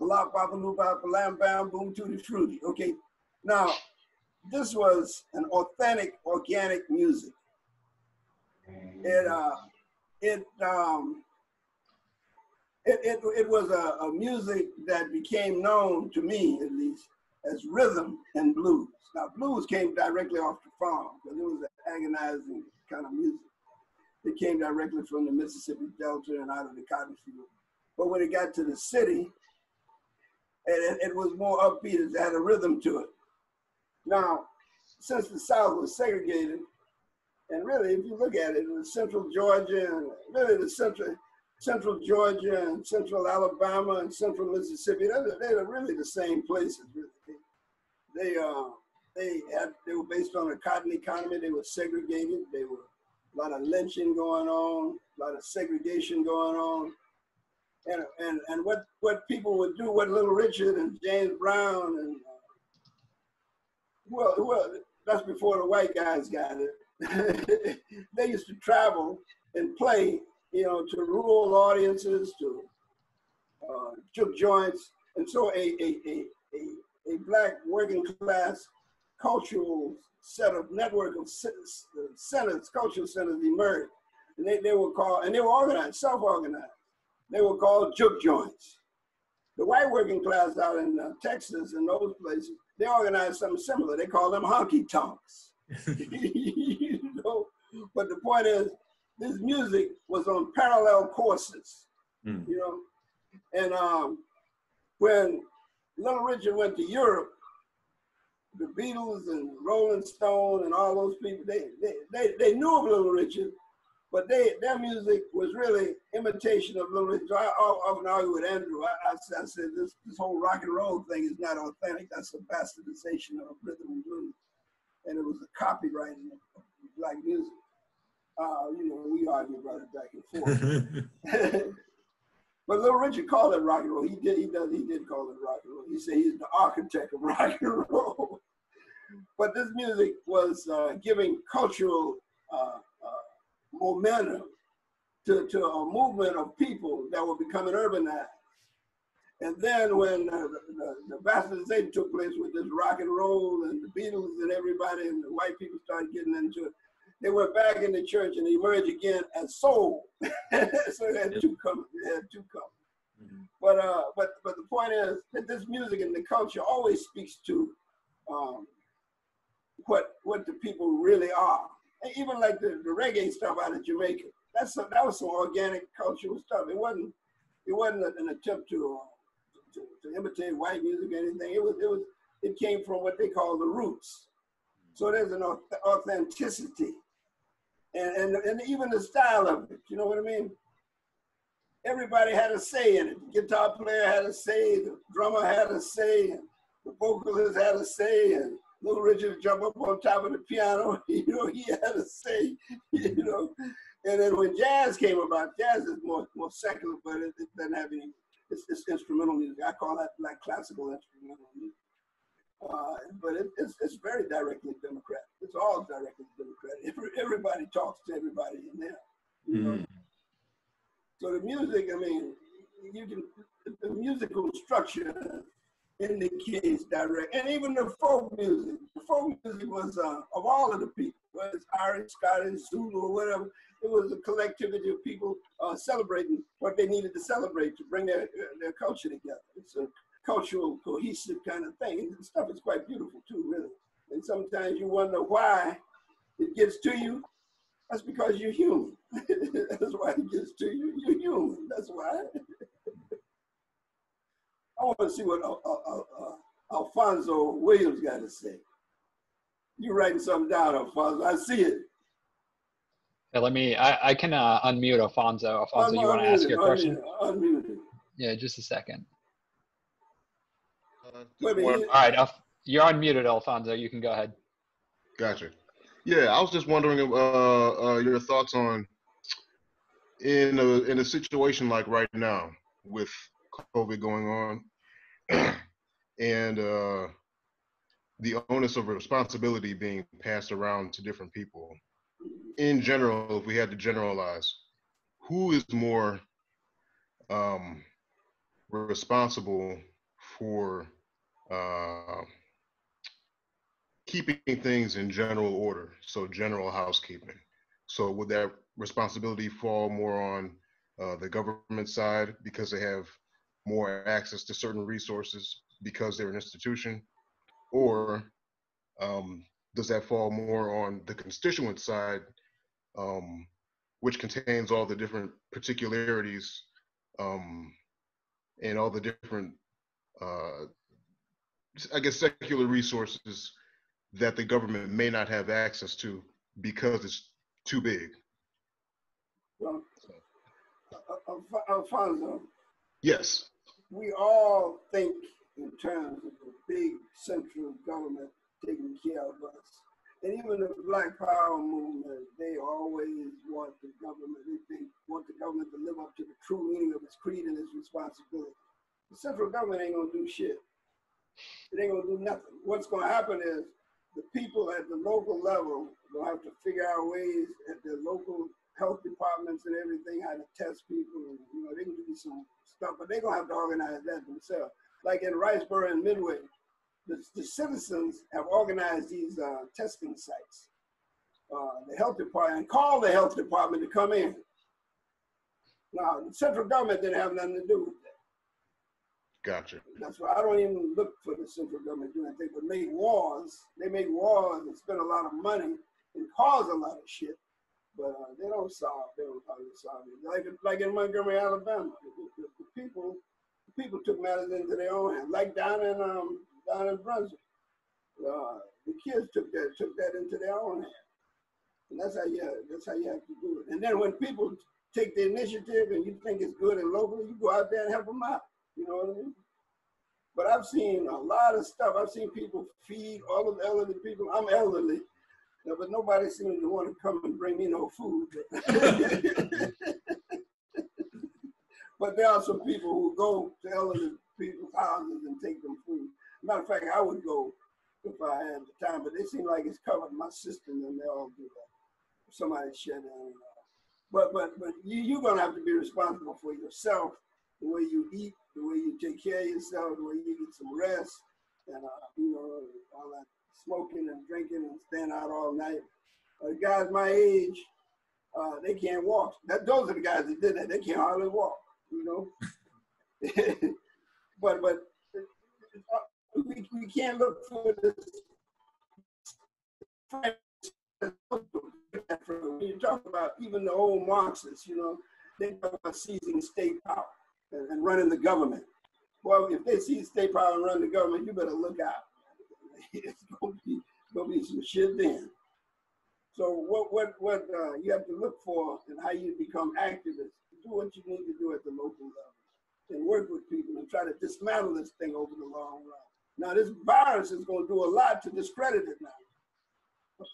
Blah, blah, blah, bam, boom, tutti frutti. Okay. Now, this was an authentic, organic music. It, uh, it, um, it, it, it was a, a music that became known to me, at least, as rhythm and blues. Now, blues came directly off the farm because it was an agonizing kind of music. It came directly from the Mississippi Delta and out of the cotton field. But when it got to the city, it, it was more upbeat. It had a rhythm to it. Now, since the South was segregated, and really, if you look at it, was central Georgia and really the central central Georgia and central Alabama and central Mississippi, they're, they're really the same places. Really. They, uh, they, had, they were based on a cotton economy. They were segregated. They were a lot of lynching going on, a lot of segregation going on. And, and, and what, what people would do, what Little Richard and James Brown and, well, well, that's before the white guys got it. they used to travel and play, you know, to rural audiences, to uh, juke joints. And so a, a, a, a, a black working class cultural set of network of centers, cultural centers emerged. And they, they were called, and they were organized, self-organized. They were called juke joints. The white working class out in uh, Texas and those places, they organized something similar. They call them honky tonks. you know? But the point is, this music was on parallel courses, mm. you know. And um, when Little Richard went to Europe, the Beatles and Rolling Stone and all those people, they, they, they, they knew of Little Richard, but they their music was really imitation of Little Richard. I, I often argue with Andrew. I, I, I, said this, this whole rock and roll thing is not authentic. That's a bastardization of rhythm and blues. And it was a copywriting of black music. Uh, you know, we argue about it back and forth. but Little Richard called it rock and roll. He did, he does, he did call it rock and roll. He said he's the architect of rock and roll. but this music was uh, giving cultural uh, momentum to, to a movement of people that were becoming urbanized. And then when uh, the, the, bastardization took place with this rock and roll and the Beatles and everybody and the white people started getting into it, they went back in the church and emerged again as soul. so they had two colors. They had two colors. Mm-hmm. But uh, but but the point is that this music and the culture always speaks to um, what what the people really are. And even like the, the reggae stuff out of Jamaica, that's that was some organic cultural stuff. It wasn't it wasn't an attempt to, uh, to, to imitate white music or anything. It was it was it came from what they call the roots. So there's an authenticity, and, and and even the style of it. You know what I mean? Everybody had a say in it. The guitar player had a say. The drummer had a say. The vocalist had a say. And Little Richard would jump up on top of the piano. You know, he had to say. You know, and then when jazz came about, jazz is more more secular, but it, it doesn't have any. It's, it's, instrumental music. I call that like classical instrumental music. Uh, but it, it's, it's very directly democratic. It's all directly democratic. Every, everybody talks to everybody in there. You know? mm. So the music, I mean, you can the musical structure indicates direct, and even the folk music. The folk music was uh, of all of the people, whether it's Irish, Scottish, Zulu, or whatever. It was a collectivity of people uh, celebrating what they needed to celebrate to bring their their culture together. It's a cultural, cohesive kind of thing. And stuff is quite beautiful too, really. And sometimes you wonder why it gets to you. That's because you're human. That's why it gets to you. You're human. That's why. I want to see what uh, uh, uh, Alfonso Williams got to say. You writing something down, Alfonso? I see it.
Yeah, let me. I, I can uh, unmute Alfonso. Alfonso, I'm you want to ask your question?
Unmute.
Yeah, just a second.
Uh, all
right, You're unmuted, Alfonso. You can go ahead.
Gotcha. Yeah, I was just wondering uh, uh, your thoughts on in a in a situation like right now with COVID going on, and uh, the onus of responsibility being passed around to different people. In general, if we had to generalize, who is more um, responsible for uh, keeping things in general order? So general housekeeping. So would that responsibility fall more on uh, the government side because they have more access to certain resources because they're an institution, or um, does that fall more on the constituent side, um, which contains all the different particularities um, and all the different, uh, I guess, secular resources that the government may not have access to because it's too big?
Well, uh, uh, Alfonso,
Yes.
we all think in terms of the big central government taking care of us. And even the Black Power movement, they always want the government, they think, want the government to live up to the true meaning of its creed and its responsibility. The central government ain't gonna do shit. It ain't gonna do nothing. What's gonna happen is the people at the local level will have to figure out ways at their local health departments and everything how to test people. And, you know, they can do some stuff, but they're gonna have to organize that themselves. Like in Riceboro and Midway, the, the citizens have organized these uh, testing sites. Uh, the health department called the health department to come in. Now, the central government didn't have nothing to do with that.
Gotcha.
That's why I don't even look for the central government doing anything but make wars. They make wars and spend a lot of money and cause a lot of shit, but uh, they don't solve. They don't probably solve it. Like like in Montgomery, Alabama, the, the, the people the people took matters into their own hands. Like down in um down in Brunswick, uh, the kids took that took that into their own hands, and that's how you that's how you have to do it. And then when people take the initiative and you think it's good and local, you go out there and help them out. You know what I mean? But I've seen a lot of stuff. I've seen people feed all of the elderly people. I'm elderly, but nobody seems to want to come and bring me no food. but there are some people who go to elderly people's houses and take them food. Matter of fact, I would go if I had the time, but it seems like it's covered my system and they all do that. Somebody shut. But but but you, you're gonna have to be responsible for yourself, the way you eat, the way you take care of yourself, the way you get some rest, and uh, you know all that smoking and drinking and staying out all night. Uh, guys my age, uh, they can't walk. That those are the guys that did that. They can't hardly walk. You know. but but uh, we, we can't look for this. You talk about even the old Marxists, you know, they talk about seizing state power and, and running the government. Well, if they seize state power and run the government, you better look out. It's gonna be gonna be some shit then. So what what what uh, you have to look for and how you become activists. Do what you need to do at the local level and work with people and try to dismantle this thing over the long run. Now this virus is going to do a lot to discredit it now.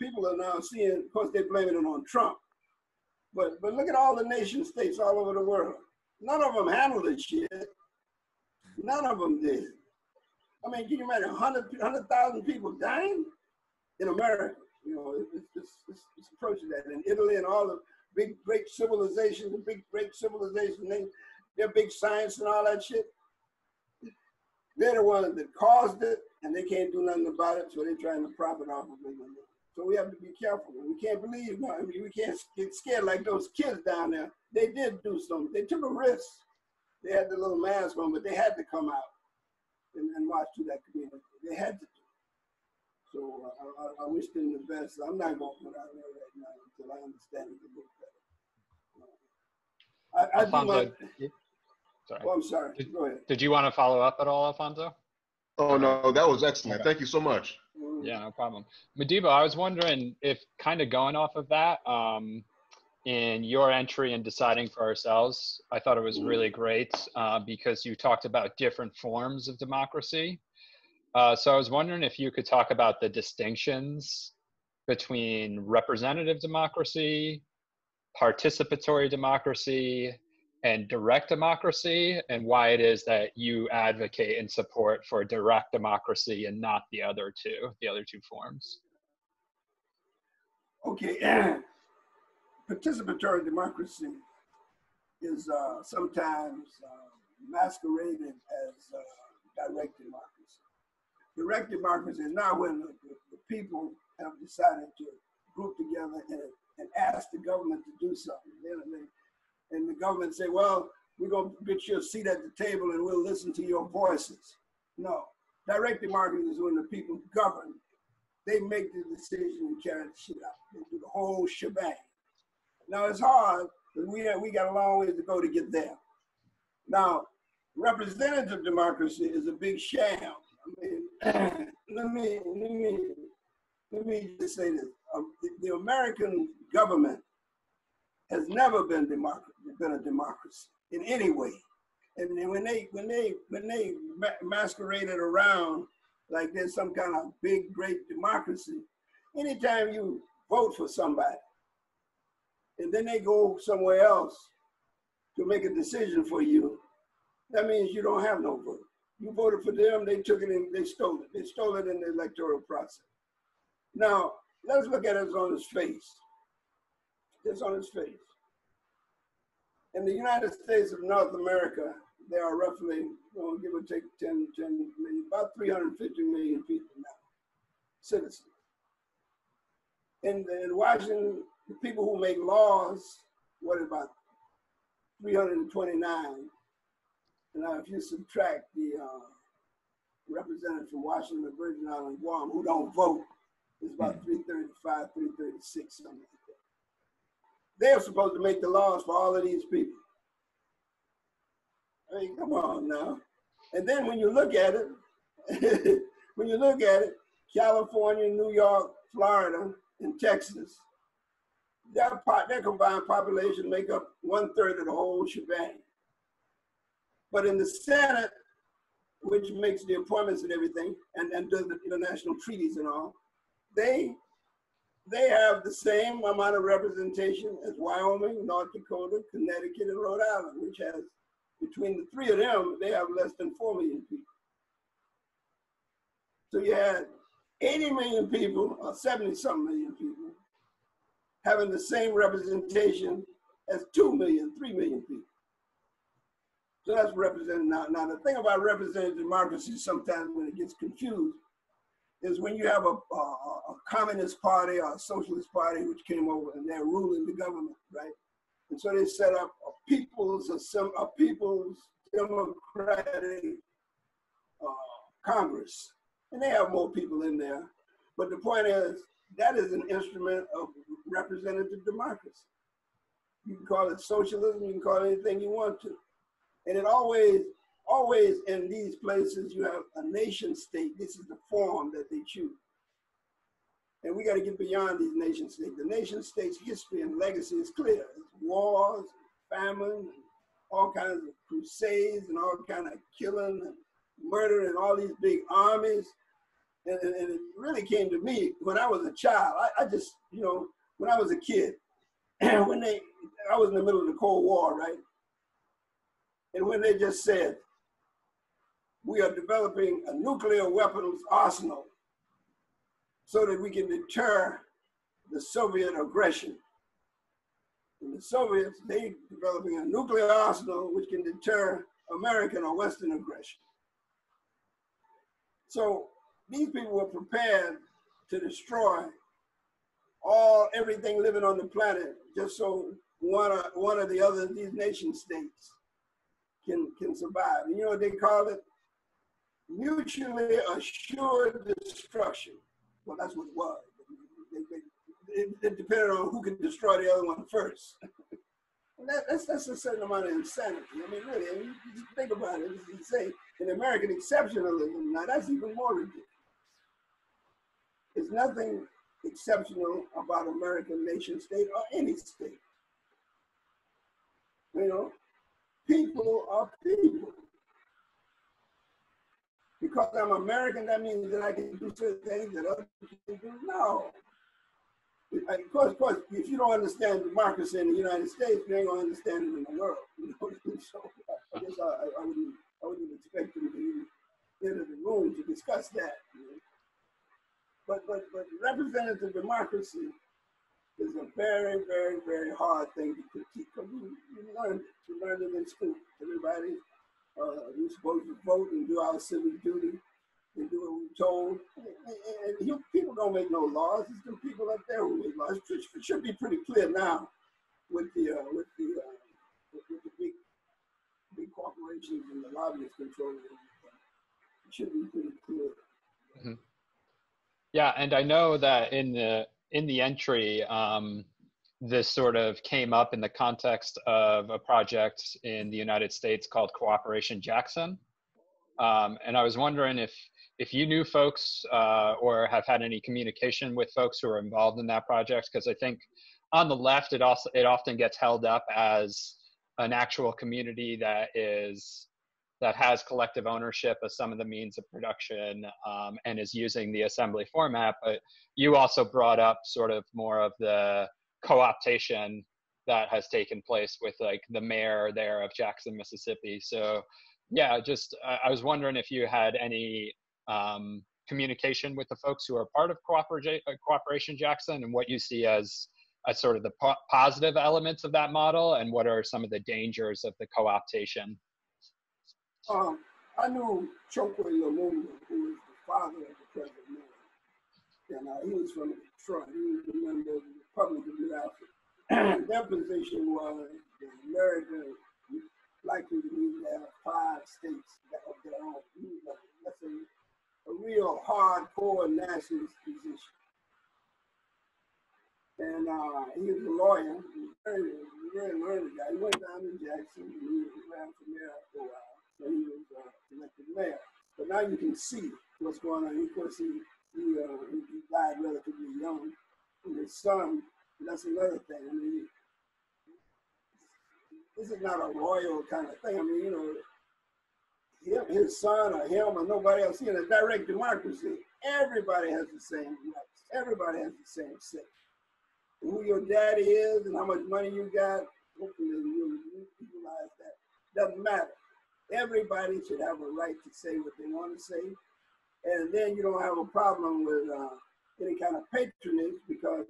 People are now seeing, of course, they're blaming it on Trump. But but look at all the nation states all over the world. None of them handled this shit. None of them did. I mean, can you imagine 100,000 100, people dying in America? You know, it's, it's, it's, it's approaching that. In Italy and all the big, great civilizations, the big, great civilizations, they, they're big science and all that shit. They're the ones that caused it, and they can't do nothing about it, so they're trying to profit off of it. So we have to be careful. We can't believe, I mean, we can't get scared like those kids down there. They did do something. They took a risk. They had the little mask on, but they had to come out and, and march to that community. They had to. So uh, I, I, wish them the best. I'm not going to put out there right now until I understand it a little better. I, I
Alfonso,
my,
sorry.
Oh, I'm sorry.
Did,
Go ahead.
Did you want to follow up at all, Alfonso?
Oh no, that was excellent. Thank you so much.
Mm.
Yeah, no problem. Modibo, I was wondering if kind of going off of that, um, in your entry and deciding for ourselves, I thought it was really great uh, because you talked about different forms of democracy. Uh, so I was wondering if you could talk about the distinctions between representative democracy, participatory democracy, and direct democracy, and why it is that you advocate and support for direct democracy and not the other two, the other two forms.
Okay, participatory democracy is uh, sometimes uh, masqueraded as uh, direct democracy. Direct democracy is not when the, the, people have decided to group together and, and ask the government to do something. They, and the government say, well, we're going to get you a seat at the table and we'll listen to your voices. No. Direct democracy is when the people govern. They make the decision and carry the shit out. They do the whole shebang. Now it's hard, but we, we got a long way to go to get there. Now, representative democracy is a big sham. I mean, let me let me let me just say this: um, the, the, American government has never been democracy, been a democracy in any way. And when they when they when they masqueraded around like there's some kind of big great democracy, anytime you vote for somebody, and then they go somewhere else to make a decision for you, that means you don't have no vote. You voted for them, they took it and they stole it. They stole it in the electoral process. Now, let's look at it on his face. It's on his face. In the United States of North America, there are roughly, well, give or take 10, 10 million, about 350 million people now, citizens. In, in Washington, the people who make laws, what about 329? And now if you subtract the uh, representatives from Washington, Virgin Islands, Guam, who don't vote, it's about 335, 336, something like that. They're supposed to make the laws for all of these people. I mean, come on now. And then when you look at it, when you look at it, California, New York, Florida, and Texas, their, their combined population make up one third of the whole shebang. But in the Senate, which makes the appointments and everything, and, and does the international treaties and all, they they have the same amount of representation as Wyoming, North Dakota, Connecticut, and Rhode Island, which has between the three of them, they have less than four million people. So you had 80 million people, or 70 some million people, having the same representation as 2 million, 3 million people. So that's represented now. Now, the thing about representative democracy sometimes when it gets confused is when you have a, a, a, communist party or a socialist party which came over and they're ruling the government, right? And so they set up a people's a, a people's democratic uh, Congress, and they have more people in there. But the point is, that is an instrument of representative democracy. You can call it socialism, you can call it anything you want to. And it always always in these places you have a nation state. This is the form that they choose. And we got to get beyond these nation states. The nation state's history and legacy is clear. It's wars, famine, all kinds of crusades and all kind of killing and murder and all these big armies. And, and, and, it really came to me when I was a child. I, I just, you know, when I was a kid, and when they, I was in the middle of the Cold War, right? And when they just said, we are developing a nuclear weapons arsenal so that we can deter the Soviet aggression. And the Soviets, they developing a nuclear arsenal which can deter American or Western aggression. So these people were prepared to destroy all everything living on the planet just so one or, one of the other these nation states can can survive. And you know what they call it? mutually assured destruction. Well, that's what it was. It, it depended on who could destroy the other one first. that, that's, that's a certain amount of insanity. I mean, really, I mean, think about it. You say an American exceptionalism, now that's even more ridiculous. There's nothing exceptional about American nation state or any state. You know, people are people because I'm American, that means that I can do certain things that other people do. No. Of course, of course, if you don't understand democracy in the United States, you ain't gonna understand it in the world. You know? so I guess I, I, wouldn't, I wouldn't expect them to even in the room to discuss that. But but but representative democracy is a very very very hard thing to critique because you, learn it. You learn it in school. Everybody, uh, we're supposed to vote and do our civic duty and do what we're told. And, and, and people don't make no laws. It's the people up there who make laws. It should, should be pretty clear now with the uh, with the uh, with, with, the big big corporations and the lobbyists controlling everything. It should be pretty clear.
Mm-hmm. Yeah, and I know that in the in the entry, um, this sort of came up in the context of a project in the United States called Cooperation Jackson. Um, and I was wondering if if you knew folks uh, or have had any communication with folks who are involved in that project, because I think on the left it also it often gets held up as an actual community that is that has collective ownership of some of the means of production um, and is using the assembly format. But you also brought up sort of more of the co-optation that has taken place with like the mayor there of Jackson, Mississippi. So yeah, just I was wondering if you had any um, communication with the folks who are part of Cooperation, uh, Cooperation Jackson and what you see as, as sort of the po positive elements of that model and what are some of the dangers of the co-optation?
Um, I knew Chokwe Lumumba, who was the father of the president, and uh, he was from Detroit. He was a member of the Republic of Africa. Their position was that America likely to need to have five states of their own. Let's say a real hardcore nationalist position. And uh, he was a lawyer, very, very learned guy. He went down to Jackson and he ran for mayor for a while. So he was uh, elected mayor. But now you can see what's going on. Of course, he, he, uh, he died relatively young. And his son, that's another thing. I mean, this is not a royal kind of thing. I mean, you know, him, his son or him or nobody else. In a direct democracy, everybody has the same rights. Everybody has the same say. Who your daddy is and how much money you got, hopefully you realize that. Doesn't matter. Everybody should have a right to say what they want to say. And then you don't have a problem with uh, any kind of patronage because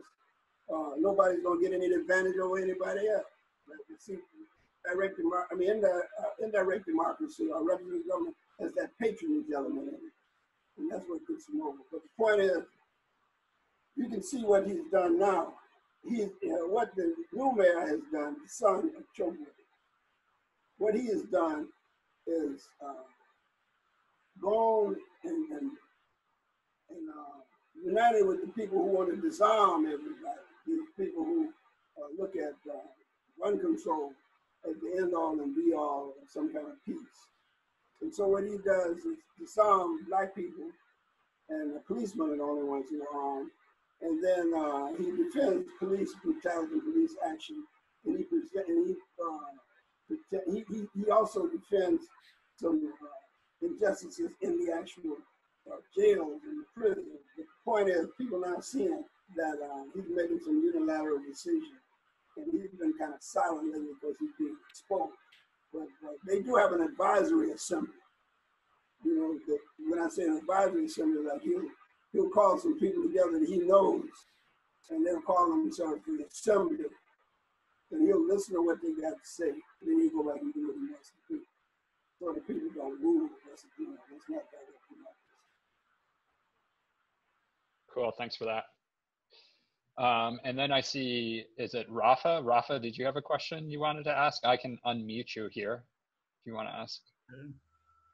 uh, nobody's going to get any advantage over anybody else. see, direct I mean, in the, uh, indirect democracy or representative government has that patronage element in it. And that's what gets him over. But the point is, you can see what he's done now. He's, you know, what the new mayor has done, the son of Chokwe, what he has done is uh, gone and, and, and uh, united with the people who want to disarm everybody, these people who uh, look at uh, gun control as the end all and be all of some kind of peace. And so what he does is disarm black people, and the policemen are the only ones who are armed. And then uh, he defends police brutality, police action, and he present, and he, uh, he, he, he also defends some uh, injustices in the actual uh, jails and the prisons. The point is, people now seeing that uh, he's making some unilateral decisions and he's been kind of silent lately because he's being exposed. But, but they do have an advisory assembly. You know, the, when I say an advisory assembly, like he'll he'll call some people together that he knows, and they'll call themselves the assembly, and he'll listen to what they got to say, and then he'll go back and do what he wants to do. So the people don't move. That's, you know, that's not that.
Cool. Thanks for that. Um, and then I see, is it Rafa? Rafa, did you have a question you wanted to ask? I can unmute you here if you want to ask.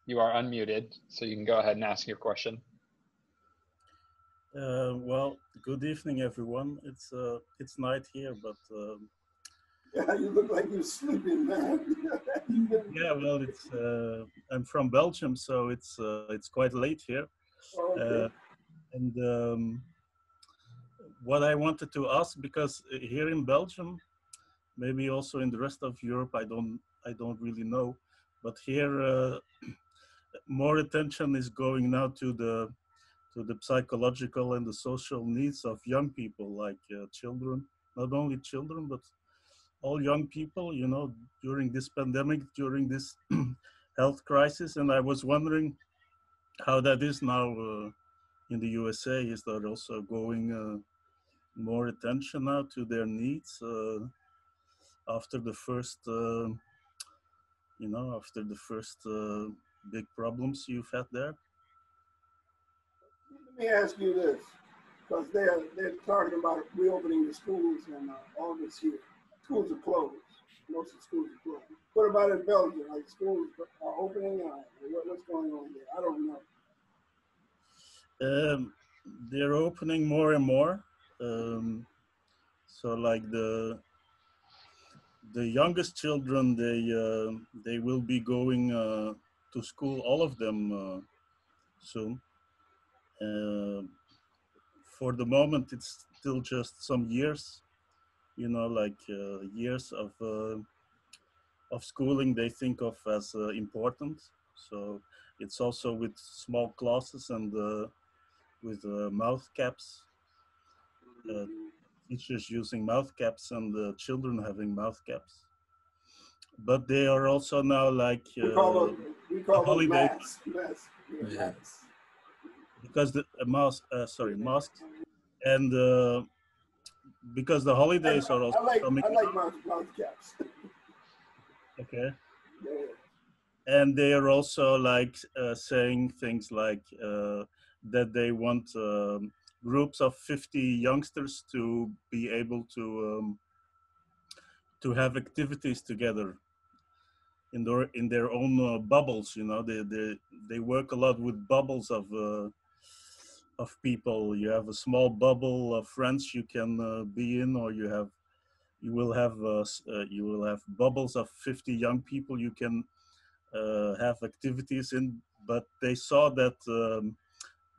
You are unmuted, so you can go ahead and ask your question.
Uh, well, good evening, everyone. It's uh, it's night here, but um,
yeah, you look like you're sleeping, man.
yeah, well, it's uh, I'm from Belgium, so it's uh, it's quite late here,
oh, okay.
Uh, and um, what I wanted to ask, because here in Belgium, maybe also in the rest of Europe, I don't, I don't really know, but here, uh, more attention is going now to the to the psychological and the social needs of young people, like uh, children, not only children, but all young people. You know, during this pandemic, during this health crisis, and I was wondering how that is now uh, in the USA. Is that also going uh, more attention now to their needs uh, after the first? Uh, you know, after the first uh, big problems you've had there?
Let me ask you this, because they're, they're talking about reopening the schools in uh, August here. Schools are closed. Most of the schools are closed. What about in Belgium? Like schools are opening? Uh, what, what's going on there? I don't know.
Um, they're opening more and more. Um, so like the the youngest children, they uh, they will be going uh, to school, all of them uh, soon. Uh, for the moment, it's still just some years, you know, like uh, years of uh, of schooling they think of as important. So it's also with small classes and with mouth caps teachers using mouth caps and the children having mouth caps. But they are also now like
uh, we call them, we call them masks.
Yeah. Because the uh, mask, uh, sorry, masks, and uh, because the holidays
I,
are also
I like,
coming.
I like caps.
okay.
Yeah.
And they are also like uh, saying things like uh, that they want um, groups of 50 youngsters to be able to um, to have activities together in their in their own uh, bubbles you know they, they they work a lot with bubbles of uh, of people. You have a small bubble of friends you can uh, be in or you have you will have uh, uh, you will have bubbles of 50 young people you can uh, have activities in. But they saw that um,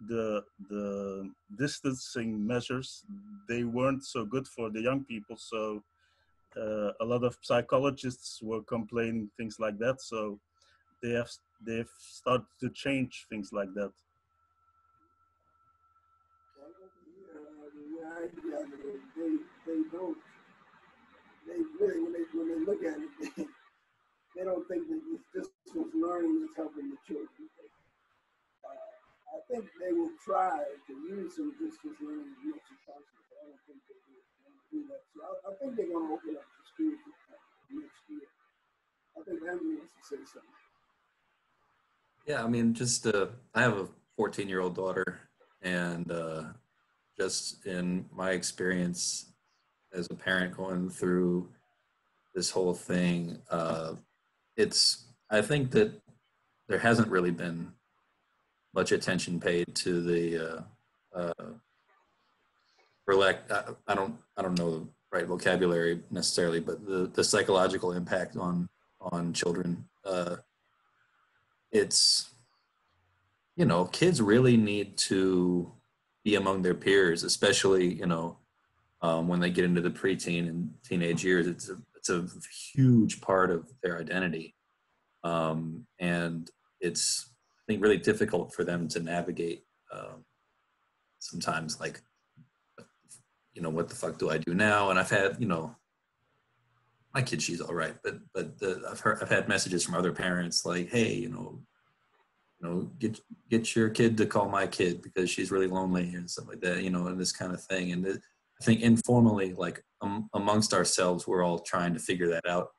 the the distancing measures they weren't so good for the young people. So uh, a lot of psychologists were complaining things like that. So they have they've started to change things like that
yeah, they, they don't they really when they when they look at it they, they don't think that this distance learning is helping the children I think they will try to use some distance learning as much as possible. I don't think they will do that. So I, I think they're going to open up the schools next year. I think Andrew wants to say something.
Yeah, I mean, just uh, I have a 14 year old daughter, and uh, just in my experience as a parent going through this whole thing, uh, it's I think that there hasn't really been much attention paid to the uh, uh, for lack I, I don't I don't know the right vocabulary necessarily, but the the psychological impact on on children. Uh, it's you know kids really need to be among their peers, especially you know um, when they get into the preteen and teenage years. It's a it's a huge part of their identity, um, and it's I think really difficult for them to navigate. Um, sometimes like, you know, what the fuck do I do now? And I've had, you know, my kid, she's all right, but but the, I've heard I've had messages from other parents like, hey, you know, know, get get your kid to call my kid because she's really lonely and stuff like that, you know, and this kind of thing. And it, I think informally, like um, amongst ourselves, we're all trying to figure that out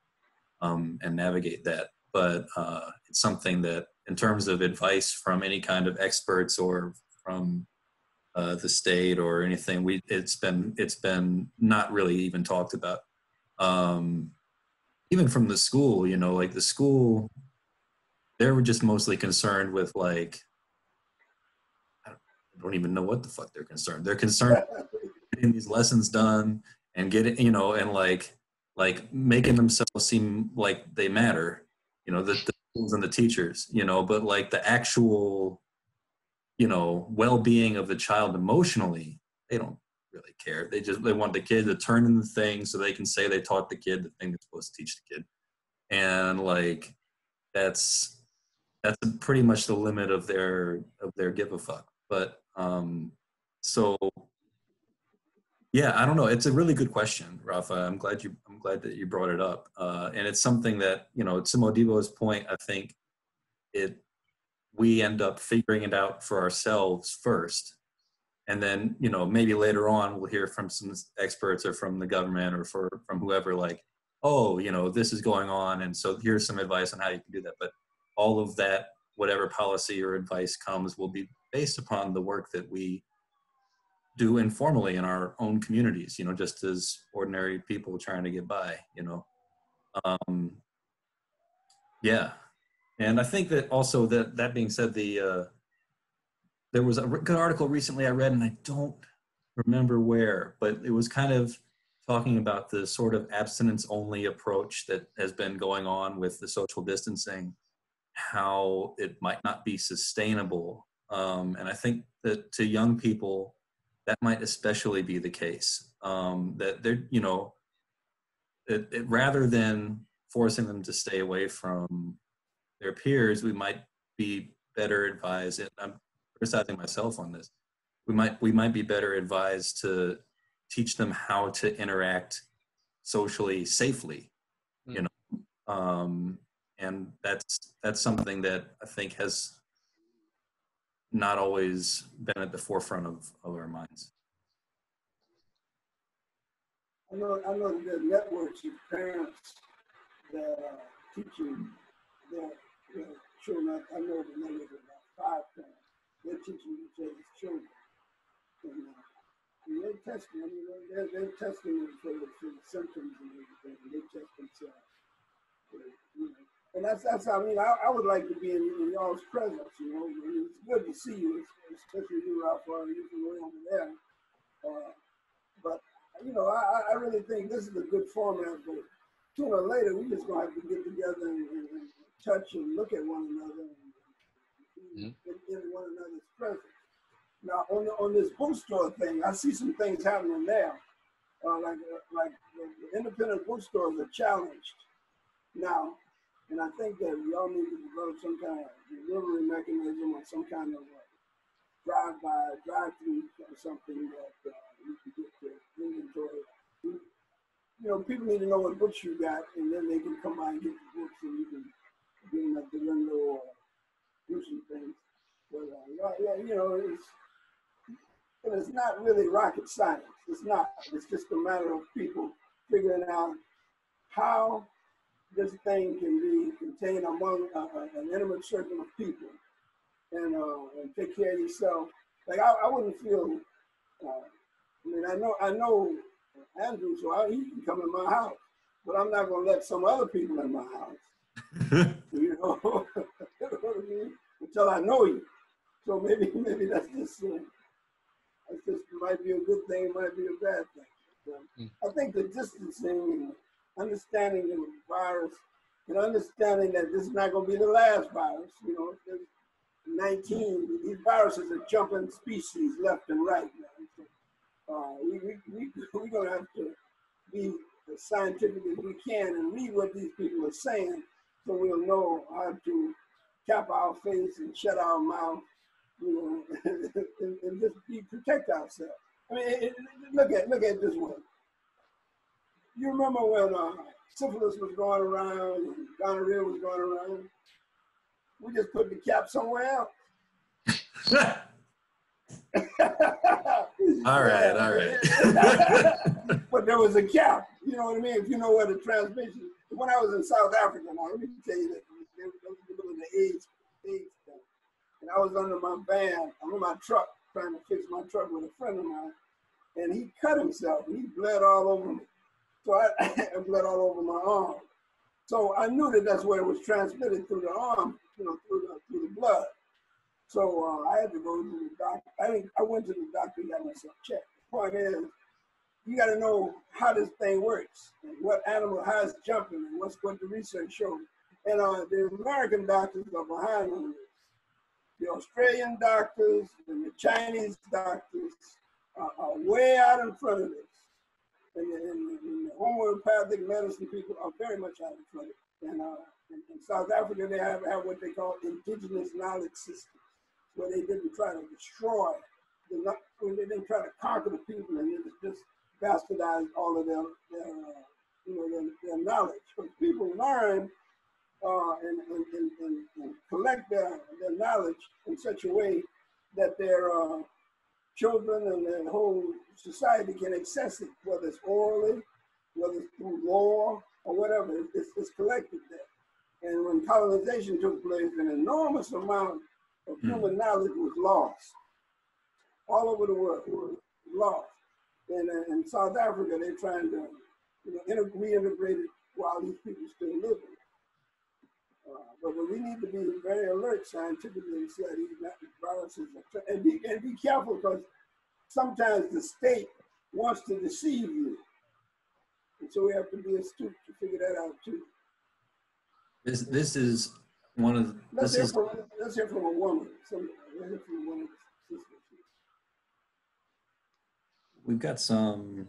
um, and navigate that. But uh, it's something that in terms of advice from any kind of experts or from uh, the state or anything. We it's been it's been not really even talked about. Um, even from the school, you know, like the school, they were just mostly concerned with like I don't even know what the fuck they're concerned. They're concerned getting these lessons done and getting you know and like like making themselves seem like they matter. You know, the, the and the teachers, you know, but like the actual, you know, well-being of the child emotionally, they don't really care. They just they want the kid to turn in the thing so they can say they taught the kid the thing they're supposed to teach the kid. And like that's that's pretty much the limit of their of their give a fuck. But um, so yeah, I don't know. It's a really good question, Rafa. I'm glad you I'm glad that you brought it up. Uh, and it's something that you know, to Modibo's point, I think it we end up figuring it out for ourselves first and then you know maybe later on we'll hear from some experts or from the government or for from whoever like oh you know this is going on and so here's some advice on how you can do that but all of that whatever policy or advice comes will be based upon the work that we do informally in our own communities you know just as ordinary people trying to get by you know. Um yeah. And i think that also that that being said the uh there was a good article recently I read, and I don't remember where, but it was kind of talking about the sort of abstinence only approach that has been going on with the social distancing, how it might not be sustainable. Um, and I think that to young people, that might especially be the case. Um, that they're, you know, it, it, rather than forcing them to stay away from their peers, we might be better advised. And I'm criticizing myself on this. We might we might be better advised to teach them how to interact socially safely, mm. you know, um, and that's that's something that I think has not always been at the forefront of, of our minds.
I know, I know the networks of parents that are teaching their, children. I know the network of about five parents they're teaching each other's children. And, uh, and they're testing, I mean, they're, they're testing for the, symptoms and everything. They test themselves. You know. And that's, that's, I mean, I, I would like to be in, in y'all's presence, you know. I mean, it's good to see you, especially you, Ralph, and you from way over there. Uh, but, you know, I, I really think this is a good format, but sooner or later, we just gonna have to get together and, and, and touch and look at one another and, mm-hmm. in, in, one another's presence. Now, on the, on this bookstore thing, I see some things happening there. Uh, like uh, like the independent bookstores are challenged now, and I think that we all need to develop some kind of delivery mechanism or some kind of uh, drive-by, drive-through or something that uh, you can get the inventory. You know, people need to know what books you got, and then they can come by and get the books, and you can get them the window or do some things. But uh, yeah, you know, it's and it's not really rocket science. It's not. It's just a matter of people figuring out how this thing can be contained among uh, uh, an intimate circle of people and uh, and take care of yourself. Like I, I wouldn't feel. Uh, I mean, I know I know Andrew, so I, he can come in my house, but I'm not going to let some other people in my house. you know, until I know you. So maybe maybe that's just uh, that's just might be a good thing, might be a bad thing. So mm. I think the distancing understanding the virus and understanding that this is not going to be the last virus. You know, 19, these viruses are jumping species left and right. So, uh, we, we, we, we're going to have to be as scientific as we can and read what these people are saying so we'll know how to cap our face and shut our mouth, you know, and, and, just be protect ourselves. I mean, it, it, look at look at this one. You remember when uh, syphilis was going around and gonorrhea was going around? We just put the cap somewhere else.
all right, all right.
but there was a cap. You know what I mean? If you know where the transmission. When I was in South Africa, now let me tell you that the AIDS, AIDS thing. And I was under my van, I'm in my truck, trying to fix my truck with a friend of mine. And he cut himself. and He bled all over me. So I, had blood all over my arm. So I knew that that's where it was transmitted through the arm, you know, through the, through the blood. So uh, I had to go to the doctor. I, I went to the doctor, and got myself checked. The point is, you got to know how this thing works, what animal, it's jumping, and what's what the research shows. And uh, the American doctors are behind on this. The Australian doctors and the Chinese doctors are, are way out in front of this. And the, and, the, homeopathic medicine people are very much out of it. And uh, in, South Africa, they have, have what they call indigenous knowledge systems, where they didn't try to destroy, the, they didn't try to conquer the people and just bastardized all of their, their uh, you know, their, their knowledge. People learn uh, and, and, and, and, collect their, their knowledge in such a way that their uh, children and the whole society can access it, whether it's orally, whether it's through law or whatever, it's, it's collected there. And when colonization took place, an enormous amount of
Hmm.
human knowledge was lost all over the world, was lost. And uh, in South Africa, they're trying to you know, reintegrate it while these people still living. Uh, but, we need to be very alert scientifically and see these viruses are, and be, and be careful because sometimes the state wants to deceive you. And so we have to be astute to figure that out too.
This this is one of
Let's
this
hear
is
from let's hear from a woman. Some, let's hear from one of the sisters.
we've got some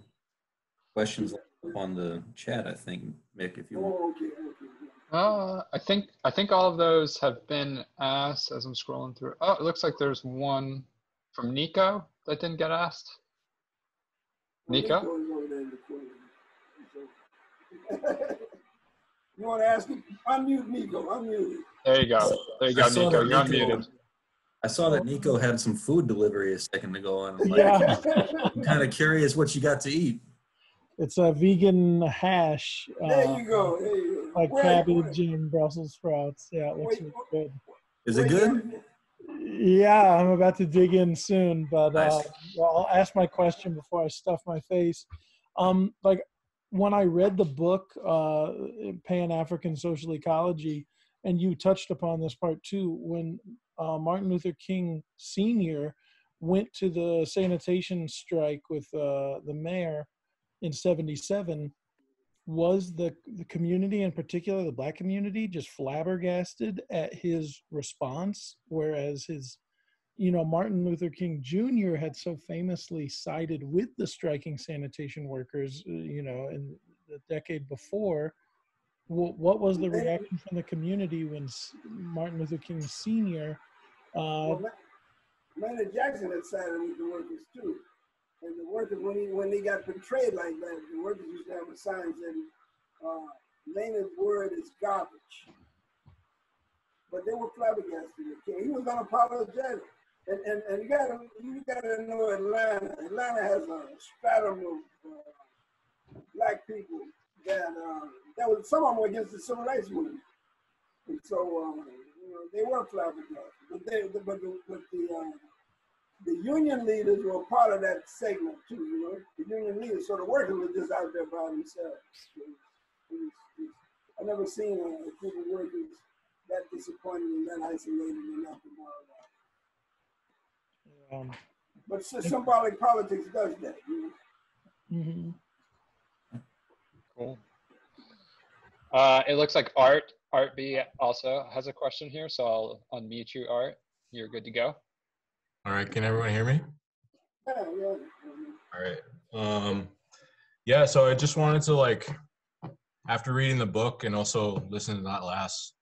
questions up on the chat. I think Mick, if you want.
Oh, okay.
Uh, I think I think all of those have been asked as I'm scrolling through. Oh, it looks like there's one from Nico that didn't get asked. Nico?
Nico is over there in the corner. you want to ask him? Unmute Nico. Unmute him.
There you go. There you go,
saw
Nico.
that
You're unmuted.
I saw that Nico had some food delivery a second ago, and I'm, like,
Yeah,
I'm kind of curious what you got to eat.
it's a vegan hash.
There
Uh,
you go. There you go.
Like
Where-
cabbage and Brussels sprouts. Yeah, it looks
Wait,
really good.
Is it good?
Yeah, I'm about to dig in soon, but uh, well, I'll ask my question before I stuff my face. Um, like when I read the book uh, Pan African Social Ecology, and you touched upon this part too, when uh, Martin Luther King Sr. went to the sanitation strike with uh, the mayor in '77, was the the community in particular the black community just flabbergasted at his response whereas his you know martin luther king jr had so famously sided with the striking sanitation workers uh, you know in the decade before what, what was the reaction from the community when martin luther king sr uh,
Well, Ma- Maynard Jackson had sided with the workers too. And the workers, when he when he got portrayed like that, the workers used to have a sign saying, uh, Maynard's word is garbage. But they were flabbergasted King. He was unapologetic. And, and, and you gotta you gotta know Atlanta. Atlanta has a stratum of uh, black people that uh, that was some of them were against the civil rights movement. And so uh, you know, they were flabbergasted. But they but the, but the uh, the union leaders were part of that segment too, you know. The union leaders, so the workers were just out there by themselves. It was- it was- it was- I never seen a, a group of workers that disappointed and that isolated and nothing more about.
um,
But sy- symbolic politics does that, you know.
mhm.
Cool. Uh, it looks like Art Art B also has a question here, so I'll unmute you, Art. You're good to go.
All right, can everyone hear me?
Yeah, yeah.
All right. Um, yeah, so I just wanted to like, after reading the book and also listening to that last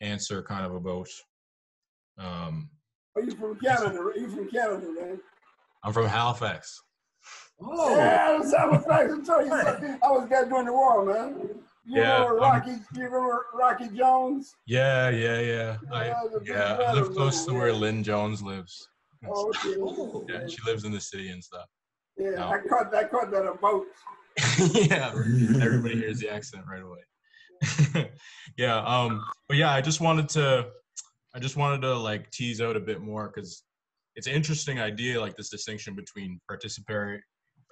answer, kind of about, um,
Are you from Canada? Are you from Canada, man?
I'm from Halifax.
Oh,
Yeah, I was, I was, I was, telling you, I was there during the war, man. You
Yeah,
Rocky? You remember Rocky Jones?
Yeah, yeah, yeah. I,
yeah,
I live close to where. Lynn Jones lives.
Oh, okay.
Yeah, she lives in the city and stuff.
Yeah,
No.
I caught I caught that on boat.
yeah, everybody hears the accent right away. yeah, um, but yeah, I just wanted to, I just wanted to like tease out a bit more because it's an interesting idea, like this distinction between participatory,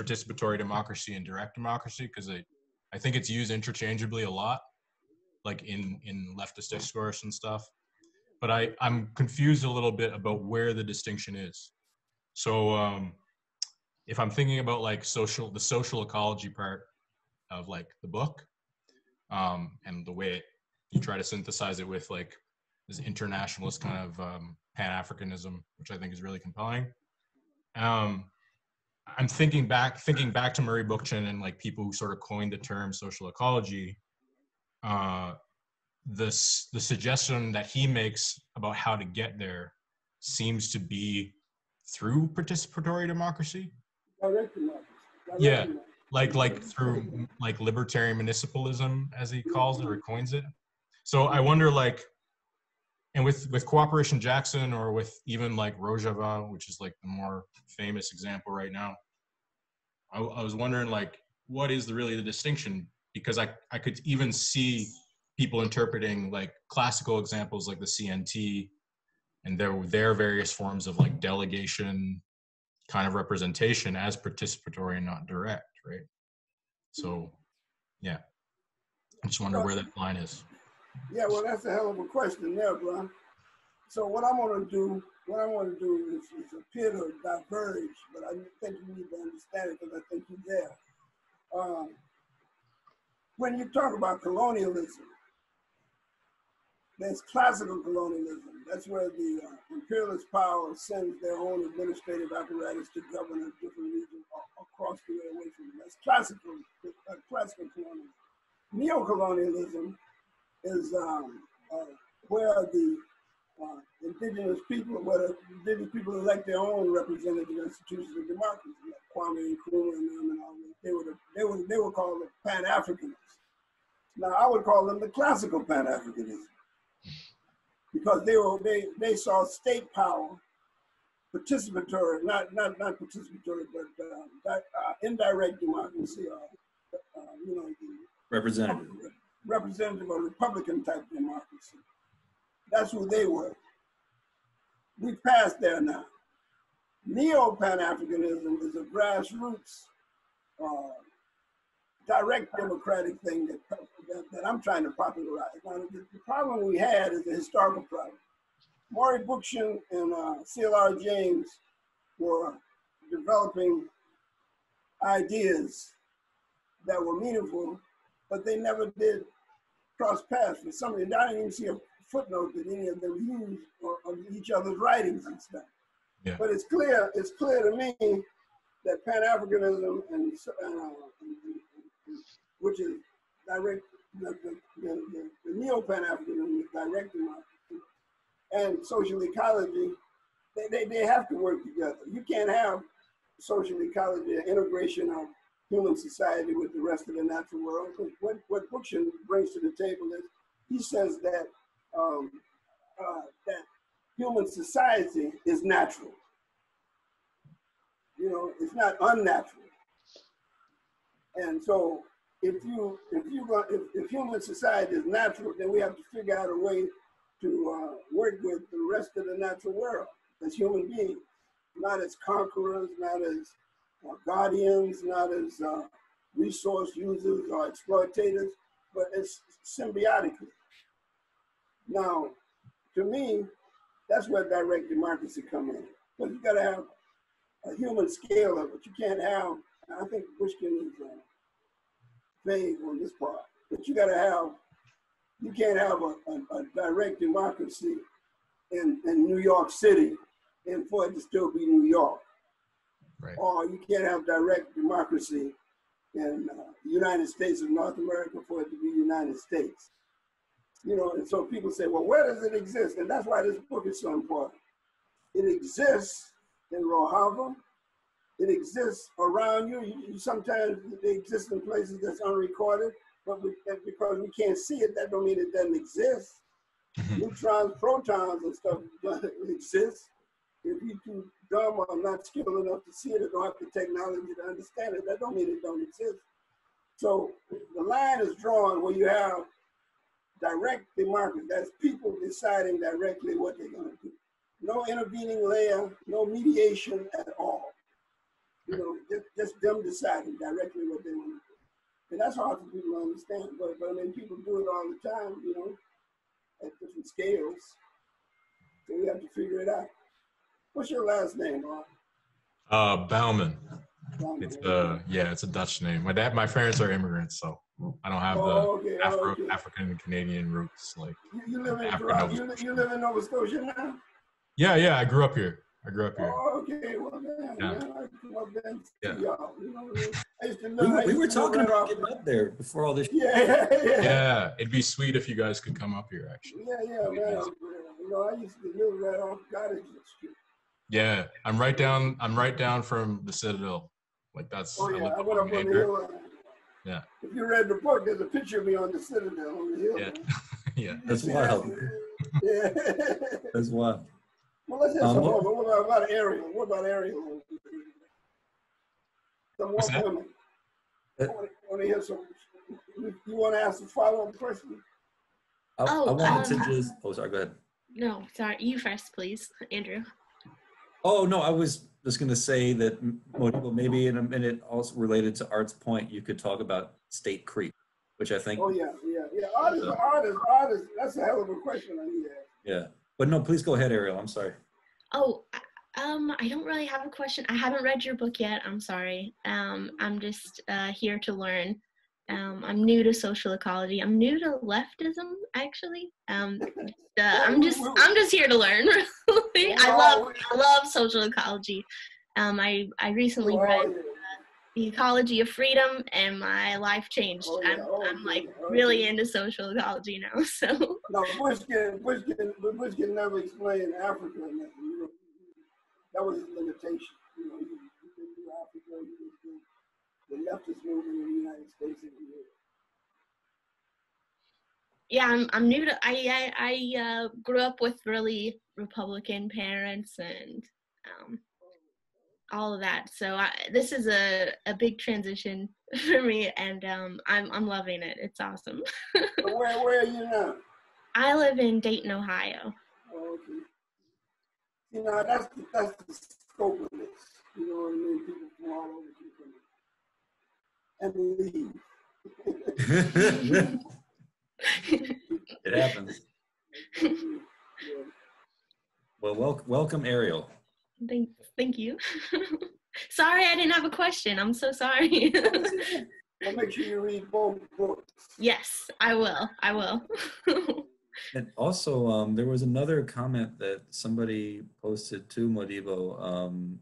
participatory democracy and direct democracy, because I, I think it's used interchangeably a lot, like in in leftist discourse and stuff. But I I'm confused a little bit about where the distinction is. So um, if I'm thinking about like social, the social ecology part of like the book, um, and the way it, you try to synthesize it with like this internationalist kind of um, Pan Africanism, which I think is really compelling. Um, I'm thinking back, thinking back to Murray Bookchin and like people who sort of coined the term social ecology. Uh, the s- the suggestion that he makes about how to get there seems to be through participatory democracy
Direct democracy. direct
Yeah.
democracy.
like like through like libertarian municipalism as he calls it or coins it so i wonder like and with with cooperation jackson or with even like rojava which is like the more famous example right now i, I was wondering like what is the, really the distinction because i i could even see people interpreting like classical examples like the cnt and their their various forms of like delegation kind of representation as participatory and not direct right so yeah i just wonder where that line is
Yeah, well, that's a hell of a question there, bro. So what I want to do, what I want to do is, is appear to diverge, but I think you need to understand it because I think you're there. Um, when you talk about colonialism, there's classical colonialism. That's where the uh, imperialist power sends their own administrative apparatus to govern a different region across the way away from them. That's classical, uh, classical colonialism. Neo-colonialism is um, uh, where the uh, indigenous people, where the indigenous people elect their own representative institutions of democracy, like Kwame Nkrumah and them and all that. They were, the, they were, they were called the Pan-Africanists. Now, I would call them the classical Pan-Africanism because they were they, they saw state power participatory, not not not participatory, but uh, di- uh, indirect democracy, or uh, you know, the
Representative.
representative or Republican type democracy. That's who they were. We passed there now. Neo Pan Africanism is a grassroots, uh, direct democratic thing that, that, that I'm trying to popularize. Now, the, the problem we had is a historical problem. Murray Bookchin and uh, C.L.R. James were developing ideas that were meaningful, but they never did cross paths. For some reason, I didn't even see a footnote that any of them used or, of each other's writings and stuff.
Yeah.
But it's clear, it's clear to me that Pan Africanism and, uh, and, and- which is direct, the, the, the, the, the neo Pan Africanism is direct democracy, and social ecology, they, they, they have to work together. You can't have social ecology, an integration of human society with the rest of the natural world. What, what Bookchin brings to the table is he says that um, uh, that human society is natural. You know, it's not unnatural. And so, if you if you go if, if human society is natural, then we have to figure out a way to uh, work with the rest of the natural world as human beings, not as conquerors, not as uh, guardians, not as uh, resource users or exploitators, but as symbiotically. Now, to me, that's where direct democracy come in. But you got to have a human scale of it. You can't have. I think Bookchin is uh, vague on this part, but you got to have. You can't have a, a, a direct democracy in, in New York City and for it to still be New York.
Right.
Or you can't have direct democracy in uh, the United States of North America for it to be United States. You know, and so people say, well, where does it exist? And that's why this book is so important. It exists in Rojava. It exists around you. you, you sometimes they exist in places that's unrecorded, but we, because we can't see it, that don't mean it doesn't exist. Mm-hmm. Neutrons, protons, and stuff exist. If you too dumb or not skilled enough to see it or don't have the technology to understand it, that don't mean it don't exist. So the line is drawn where you have direct democracy. That's people deciding directly what they're going to do. No intervening layer, no mediation at all. You know, just, just them deciding directly what they want to do. And that's hard for people to understand. But, but I mean, people do it all the time, you know, at different scales. So we have to figure it out. What's your last name, Bob?
Uh, Bauman. It's uh, yeah, it's a Dutch name. My dad, my parents are immigrants, so I don't have the
Oh, okay, oh,
Afro,
okay.
African Canadian roots. Like,
You, you live in
African Nova
You, you live in Nova Scotia now?
yeah, yeah, I grew up here. I grew up here.
Oh, okay, well, then,
Yeah.
man, I come up there
Yeah.
y'all, you know, I used
We,
live- I
we were talking about getting up there before all this.
Yeah, yeah,
Yeah, it'd be sweet if you guys could come up here, actually.
yeah, yeah, man. You know, I used to live right off Gottingen Street.
Yeah, I'm right down. I'm right down from the Citadel. Like that's.
Oh, yeah,
live
I went up on the hill.
Yeah.
If you read the book, there's a picture of me on the Citadel on the hill.
Yeah. yeah.
That's wild.
Yeah.
That's wild.
Well, let's hear
Um,
some more. What about, about Ariel? What about Ariel? Some more
What's that?
women.
Uh,
Want to hear some? You, you want to ask a follow-up question?
I, I
Oh,
wanted
um,
to just. Oh, sorry. Go ahead.
No, sorry. You first, please, Andrew.
Oh no, I was just going to say that m- Modibo, maybe in a minute, also related to Art's point, you could talk about state creep, which I think.
Oh yeah, yeah, yeah. Artist, artist, artist. That's a hell of a question I need to ask.
Yeah. But no, please go ahead, Ariel. I'm sorry.
Oh, um, I don't really have a question. I haven't read your book yet. I'm sorry. Um, I'm just uh, here to learn. Um, I'm new to social ecology. I'm new to leftism, actually. Um, uh, I'm just I'm just here to learn. Really, I love I love social ecology. Um, I I recently read
yeah.
The Ecology of Freedom, and my life changed.
Oh, yeah.
I'm
Oh,
I'm like
yeah.
really into social ecology now. So.
No, Bush can, Bookchin, Bush can never explain Africa. that, You know, that was his limitation. You know, didn't do Africa. Did the leftist movement in the United States and Europe.
yeah i'm, I'm new to i i, I uh, grew up with really republican parents and um, all of that so I, this is a, a big transition for me and um, I'm, I'm loving it it's awesome
where, where are you now?
i live in dayton ohio
Oh, okay. You know, that's the, that's the scope of this. You know what I mean? People from all over can come in and leave.
it happens.
Yeah.
Well, wel- welcome, Ariel.
Thank, thank you sorry i didn't have a question i'm so sorry
Well, make sure you read both books.
yes i will i will
And also, um, there was another comment that somebody posted to Modibo. Um,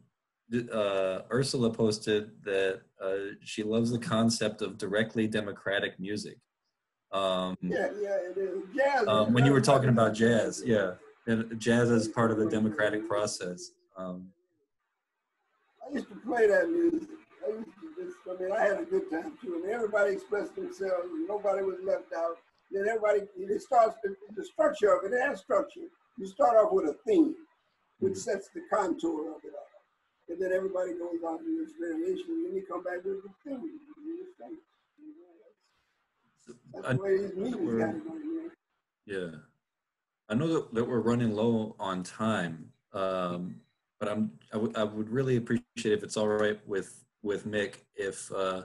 uh, Ursula posted that uh, she loves the concept of directly democratic music. Um,
Yeah, yeah, it is. Jazz.
um, when you were talking about jazz, yeah, and jazz as part of the democratic process. Um,
I used to play that music. I used to just, I mean, I had a good time too. And everybody expressed themselves and nobody was left out. Then everybody, it starts, the, the structure of it, it has structure. You start off with a theme, which sets the contour of it all. And then everybody goes on to this variation, and then you come back with the theme. That's the way these meetings got to know?
Yeah. I know that, that we're running low on time, um, but I'm, I would, would really appreciate if it's all right with, with Mick, if, uh,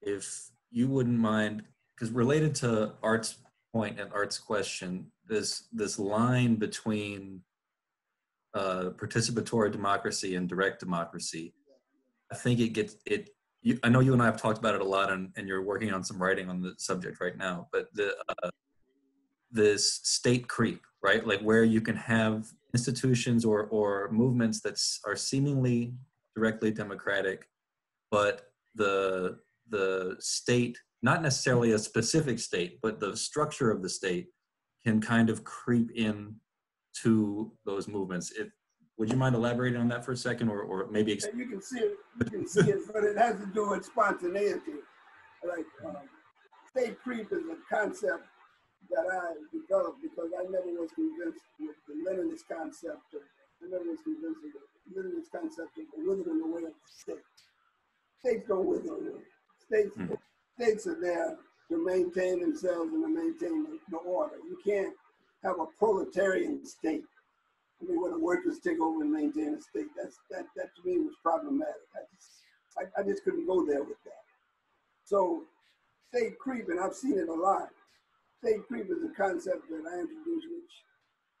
if you wouldn't mind, because related to Art's point and Art's question, this, this line between, uh, participatory democracy and direct democracy, I think it gets, it, you, I know you and I have talked about it a lot and, and you're working on some writing on the subject right now, but the, uh, this state creep, right? Like where you can have institutions or, or movements that are seemingly directly democratic, but the, the state, not necessarily a specific state, but the structure of the state can kind of creep in to those movements. If, would you mind elaborating on that for a second or, or maybe ex-
And you can see it, you can see it, but it has to do with spontaneity. Like, um, state creep is a concept that I developed because I never was convinced with the Leninist concept of, I never was convinced of the Leninist concept of the withering away of the state. States don't wither away. States,
Hmm.
states are there to maintain themselves and to maintain the, the order. You can't have a proletarian state. I mean, where the workers take over and maintain a state. That's that that to me was problematic. I just I, I just couldn't go there with that. So state creep, and I've seen it a lot. State creep is a concept that I introduced, which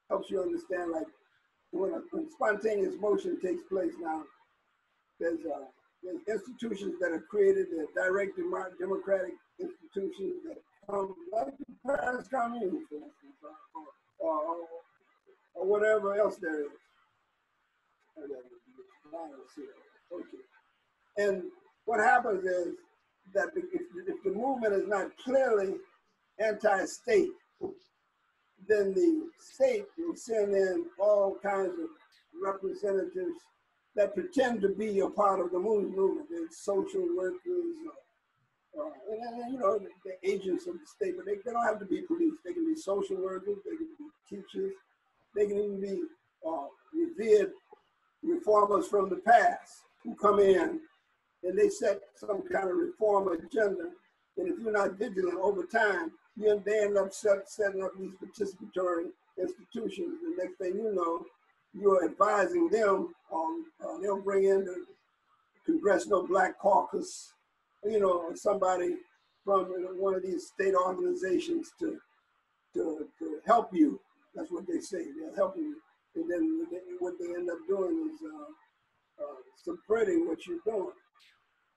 helps you understand like when, a, when spontaneous motion takes place now, there's uh, there's institutions that are created, they're direct demo- democratic institutions that come like the Paris Commune, for instance, or, or, or, or whatever else there is. Okay. And what happens is that if, if the movement is not clearly anti-state, then the state will send in all kinds of representatives that pretend to be a part of the movement. They're social workers, uh, and, and, you know, the, the, agents of the state, but they, they don't have to be police. They can be social workers, they can be teachers, they can even be uh, revered reformers from the past who come in and they set some kind of reform agenda. And if you're not vigilant over time, you they end up set, setting up these participatory institutions. The next thing you know, you're advising them on, uh, they'll bring in the Congressional Black Caucus, you know, somebody from one of these state organizations to, to, to help you. That's what they say. They're helping you. And then what they end up doing is uh, uh, subverting what you're doing.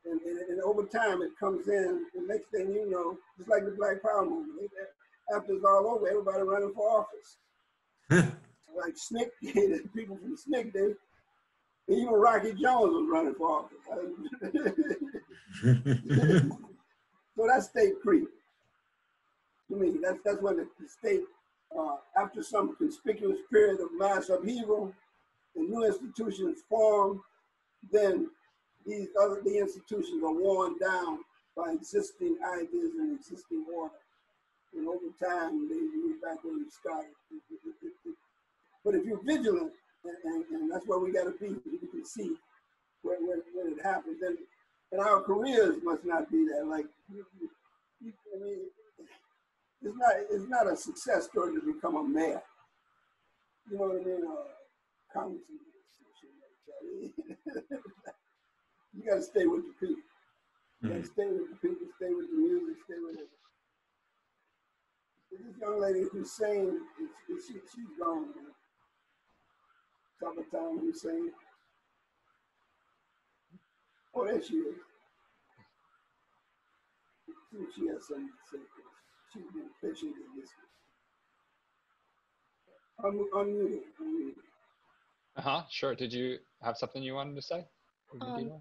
And, and, and, over time, it comes in. The next thing you know, just like the Black Power movement, after it's all over, everybody running for office. like SNCC, people from SNCC, they, even Rocky Jones was running for office. so that's state creep. To me, that's that's when the, the state, uh, after some conspicuous period of mass upheaval, and new institutions form, then these other the institutions are worn down by existing ideas and existing order. And over time, they move back where you started. But if you're vigilant, and, and, and that's where we got to be, you can see where, where, where it happens. And, and our careers must not be that. Like, you, you, I mean, it's not, it's not a success story to become a mayor. You know what I mean? Uh, congressman. you got to stay with the people. You got to stay with the people, stay with the music, stay with it. This young lady Hussein, she, she's gone. Man. Summertime Hussein. Oh, there she is. If she has something to say. She's been patient in this. Un- unmuted. unmuted.
Uh huh. Sure. Did you have something you wanted to say?
Um,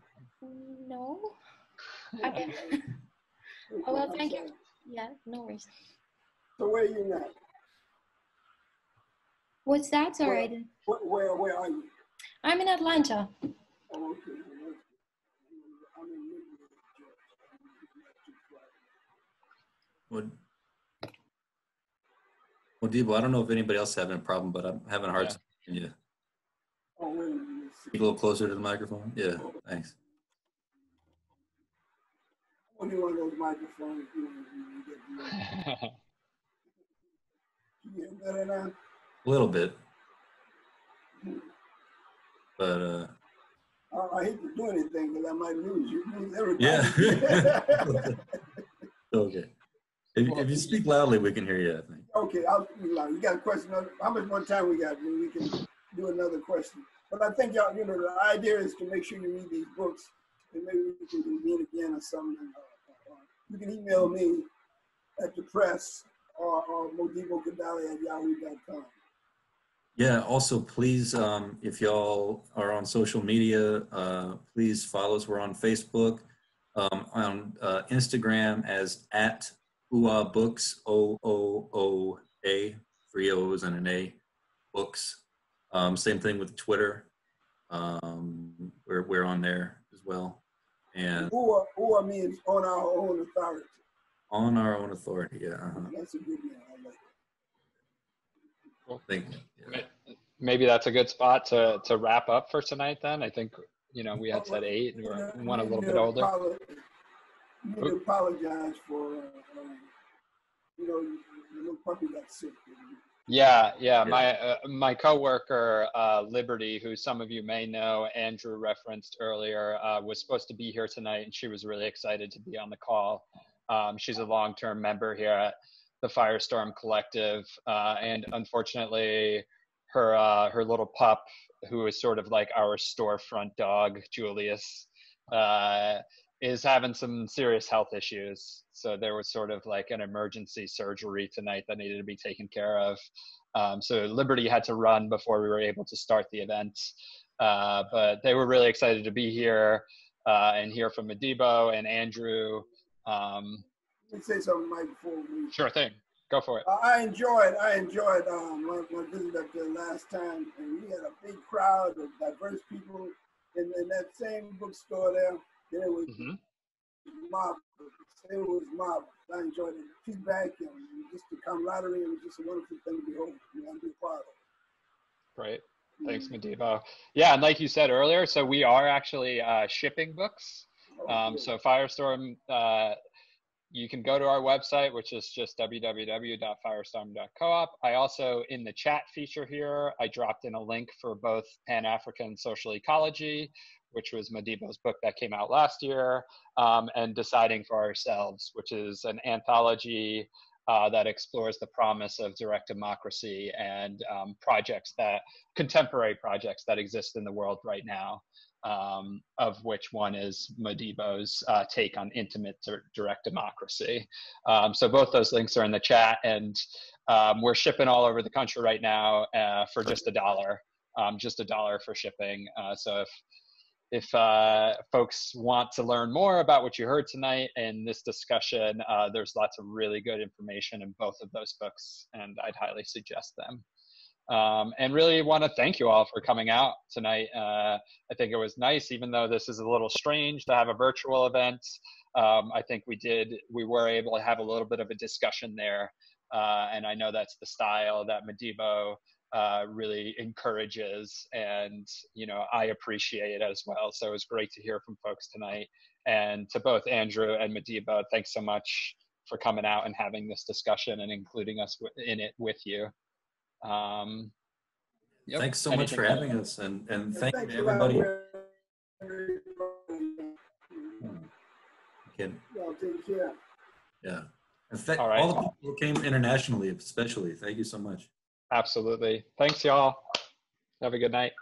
no. Okay. oh, well, thank you. Yeah, no worries.
So where are you now?
What's that? Sorry, I
Where,
didn't.
where, where, where are you?
I'm in Atlanta.
Oh, okay. I'm
Well, well, Debo, I don't know if anybody else is having a problem, but I'm having a hard
Yeah.
time. hearing you
Oh, wait a minute. let's see.
speak a little closer to the microphone. Yeah, thanks.
I'll do one of those microphones. You know, you get, you get better now?
A little bit. But uh,
I, I hate to do anything because I might lose you. Lose everybody.
yeah. okay. If, if you speak loudly, we can hear you. I think.
okay, I'll speak loud. You got a question? How much more time we got? We can do another question. But I think y'all, you know, the idea is to make sure you read these books, and maybe we can convene again or something. You can email me at the press or, or Modibo at yahoo.com.
Yeah. Also, please, um, if y'all are on social media, uh, please follow us. We're on Facebook, um, on uh, Instagram as at OOA Books, O O O A, three O's and an A, books. Um, same thing with Twitter. Um, we're we're on there as well, and
who who are means on our own authority.
on our own authority. Yeah. Uh-huh.
That's a good one. I like it.
Thank you. Yeah.
Maybe that's a good spot to to wrap up for tonight. Then I think you know we had said eight, and we're one a little bit older.
Apolo- You need to apologize for, uh, um, you know, your little puppy got sick.
Yeah, yeah. My uh, my coworker uh, Liberty, who some of you may know, Andrew referenced earlier, uh, was supposed to be here tonight, and she was really excited to be on the call. Um, she's a long-term member here at the Firestorm Collective, uh, and unfortunately, her uh, her little pup, who is sort of like our storefront dog, Julius, uh, is having some serious health issues. So there was sort of like an emergency surgery tonight that needed to be taken care of. Um, so Liberty had to run before we were able to start the event. Uh, but they were really excited to be here uh, and hear from Modibo and Andrew. Um,
Let me say something, Mike, before we.
sure thing. Go for it.
Uh, I enjoyed, I enjoyed um, my, my visit up there last time, and we had a big crowd of diverse people in, in that same bookstore there. There was
Mhm.
mob, it was mob. I enjoyed the feedback and just the camaraderie. It was just a wonderful thing to behold. You know, I'm be a part of.
Great. Thanks, Modibo. Yeah, and like you said earlier, so we are actually uh, shipping books.
Oh,
Um, so Firestorm, uh, you can go to our website, which is just www.firestorm.coop. I also, in the chat feature here, I dropped in a link for both Pan African Social Ecology, which was Modibo's book that came out last year, um, and Deciding for Ourselves, which is an anthology uh, that explores the promise of direct democracy and um, projects that contemporary projects that exist in the world right now um, of which one is Modibo's uh, take on intimate dir- direct democracy. Um, so both those links are in the chat, and um, we're shipping all over the country right now uh, for just a dollar, um, just a dollar for shipping. Uh, so if if uh, folks want to learn more about what you heard tonight in this discussion, uh, there's lots of really good information in both of those books, and I'd highly suggest them. Um, and really want to thank you all for coming out tonight. Uh, I think it was nice, even though this is a little strange to have a virtual event. Um, I think we did, we were able to have a little bit of a discussion there. Uh, and I know that's the style that Modibo uh, really encourages, and you know I appreciate it as well. So it was great to hear from folks tonight. And to both Andrew and Modibo, thanks so much for coming out and having this discussion and including us in it with you. Um, yep.
Thanks so much for
else?
having us, and and thank you
Thanks
to
a lot,
everybody.
everybody.
Kid.
Y'all take care.
Yeah. And thank
All right.
all the people who came internationally, especially. Thank you so much.
Absolutely. Thanks, y'all. Have a good night.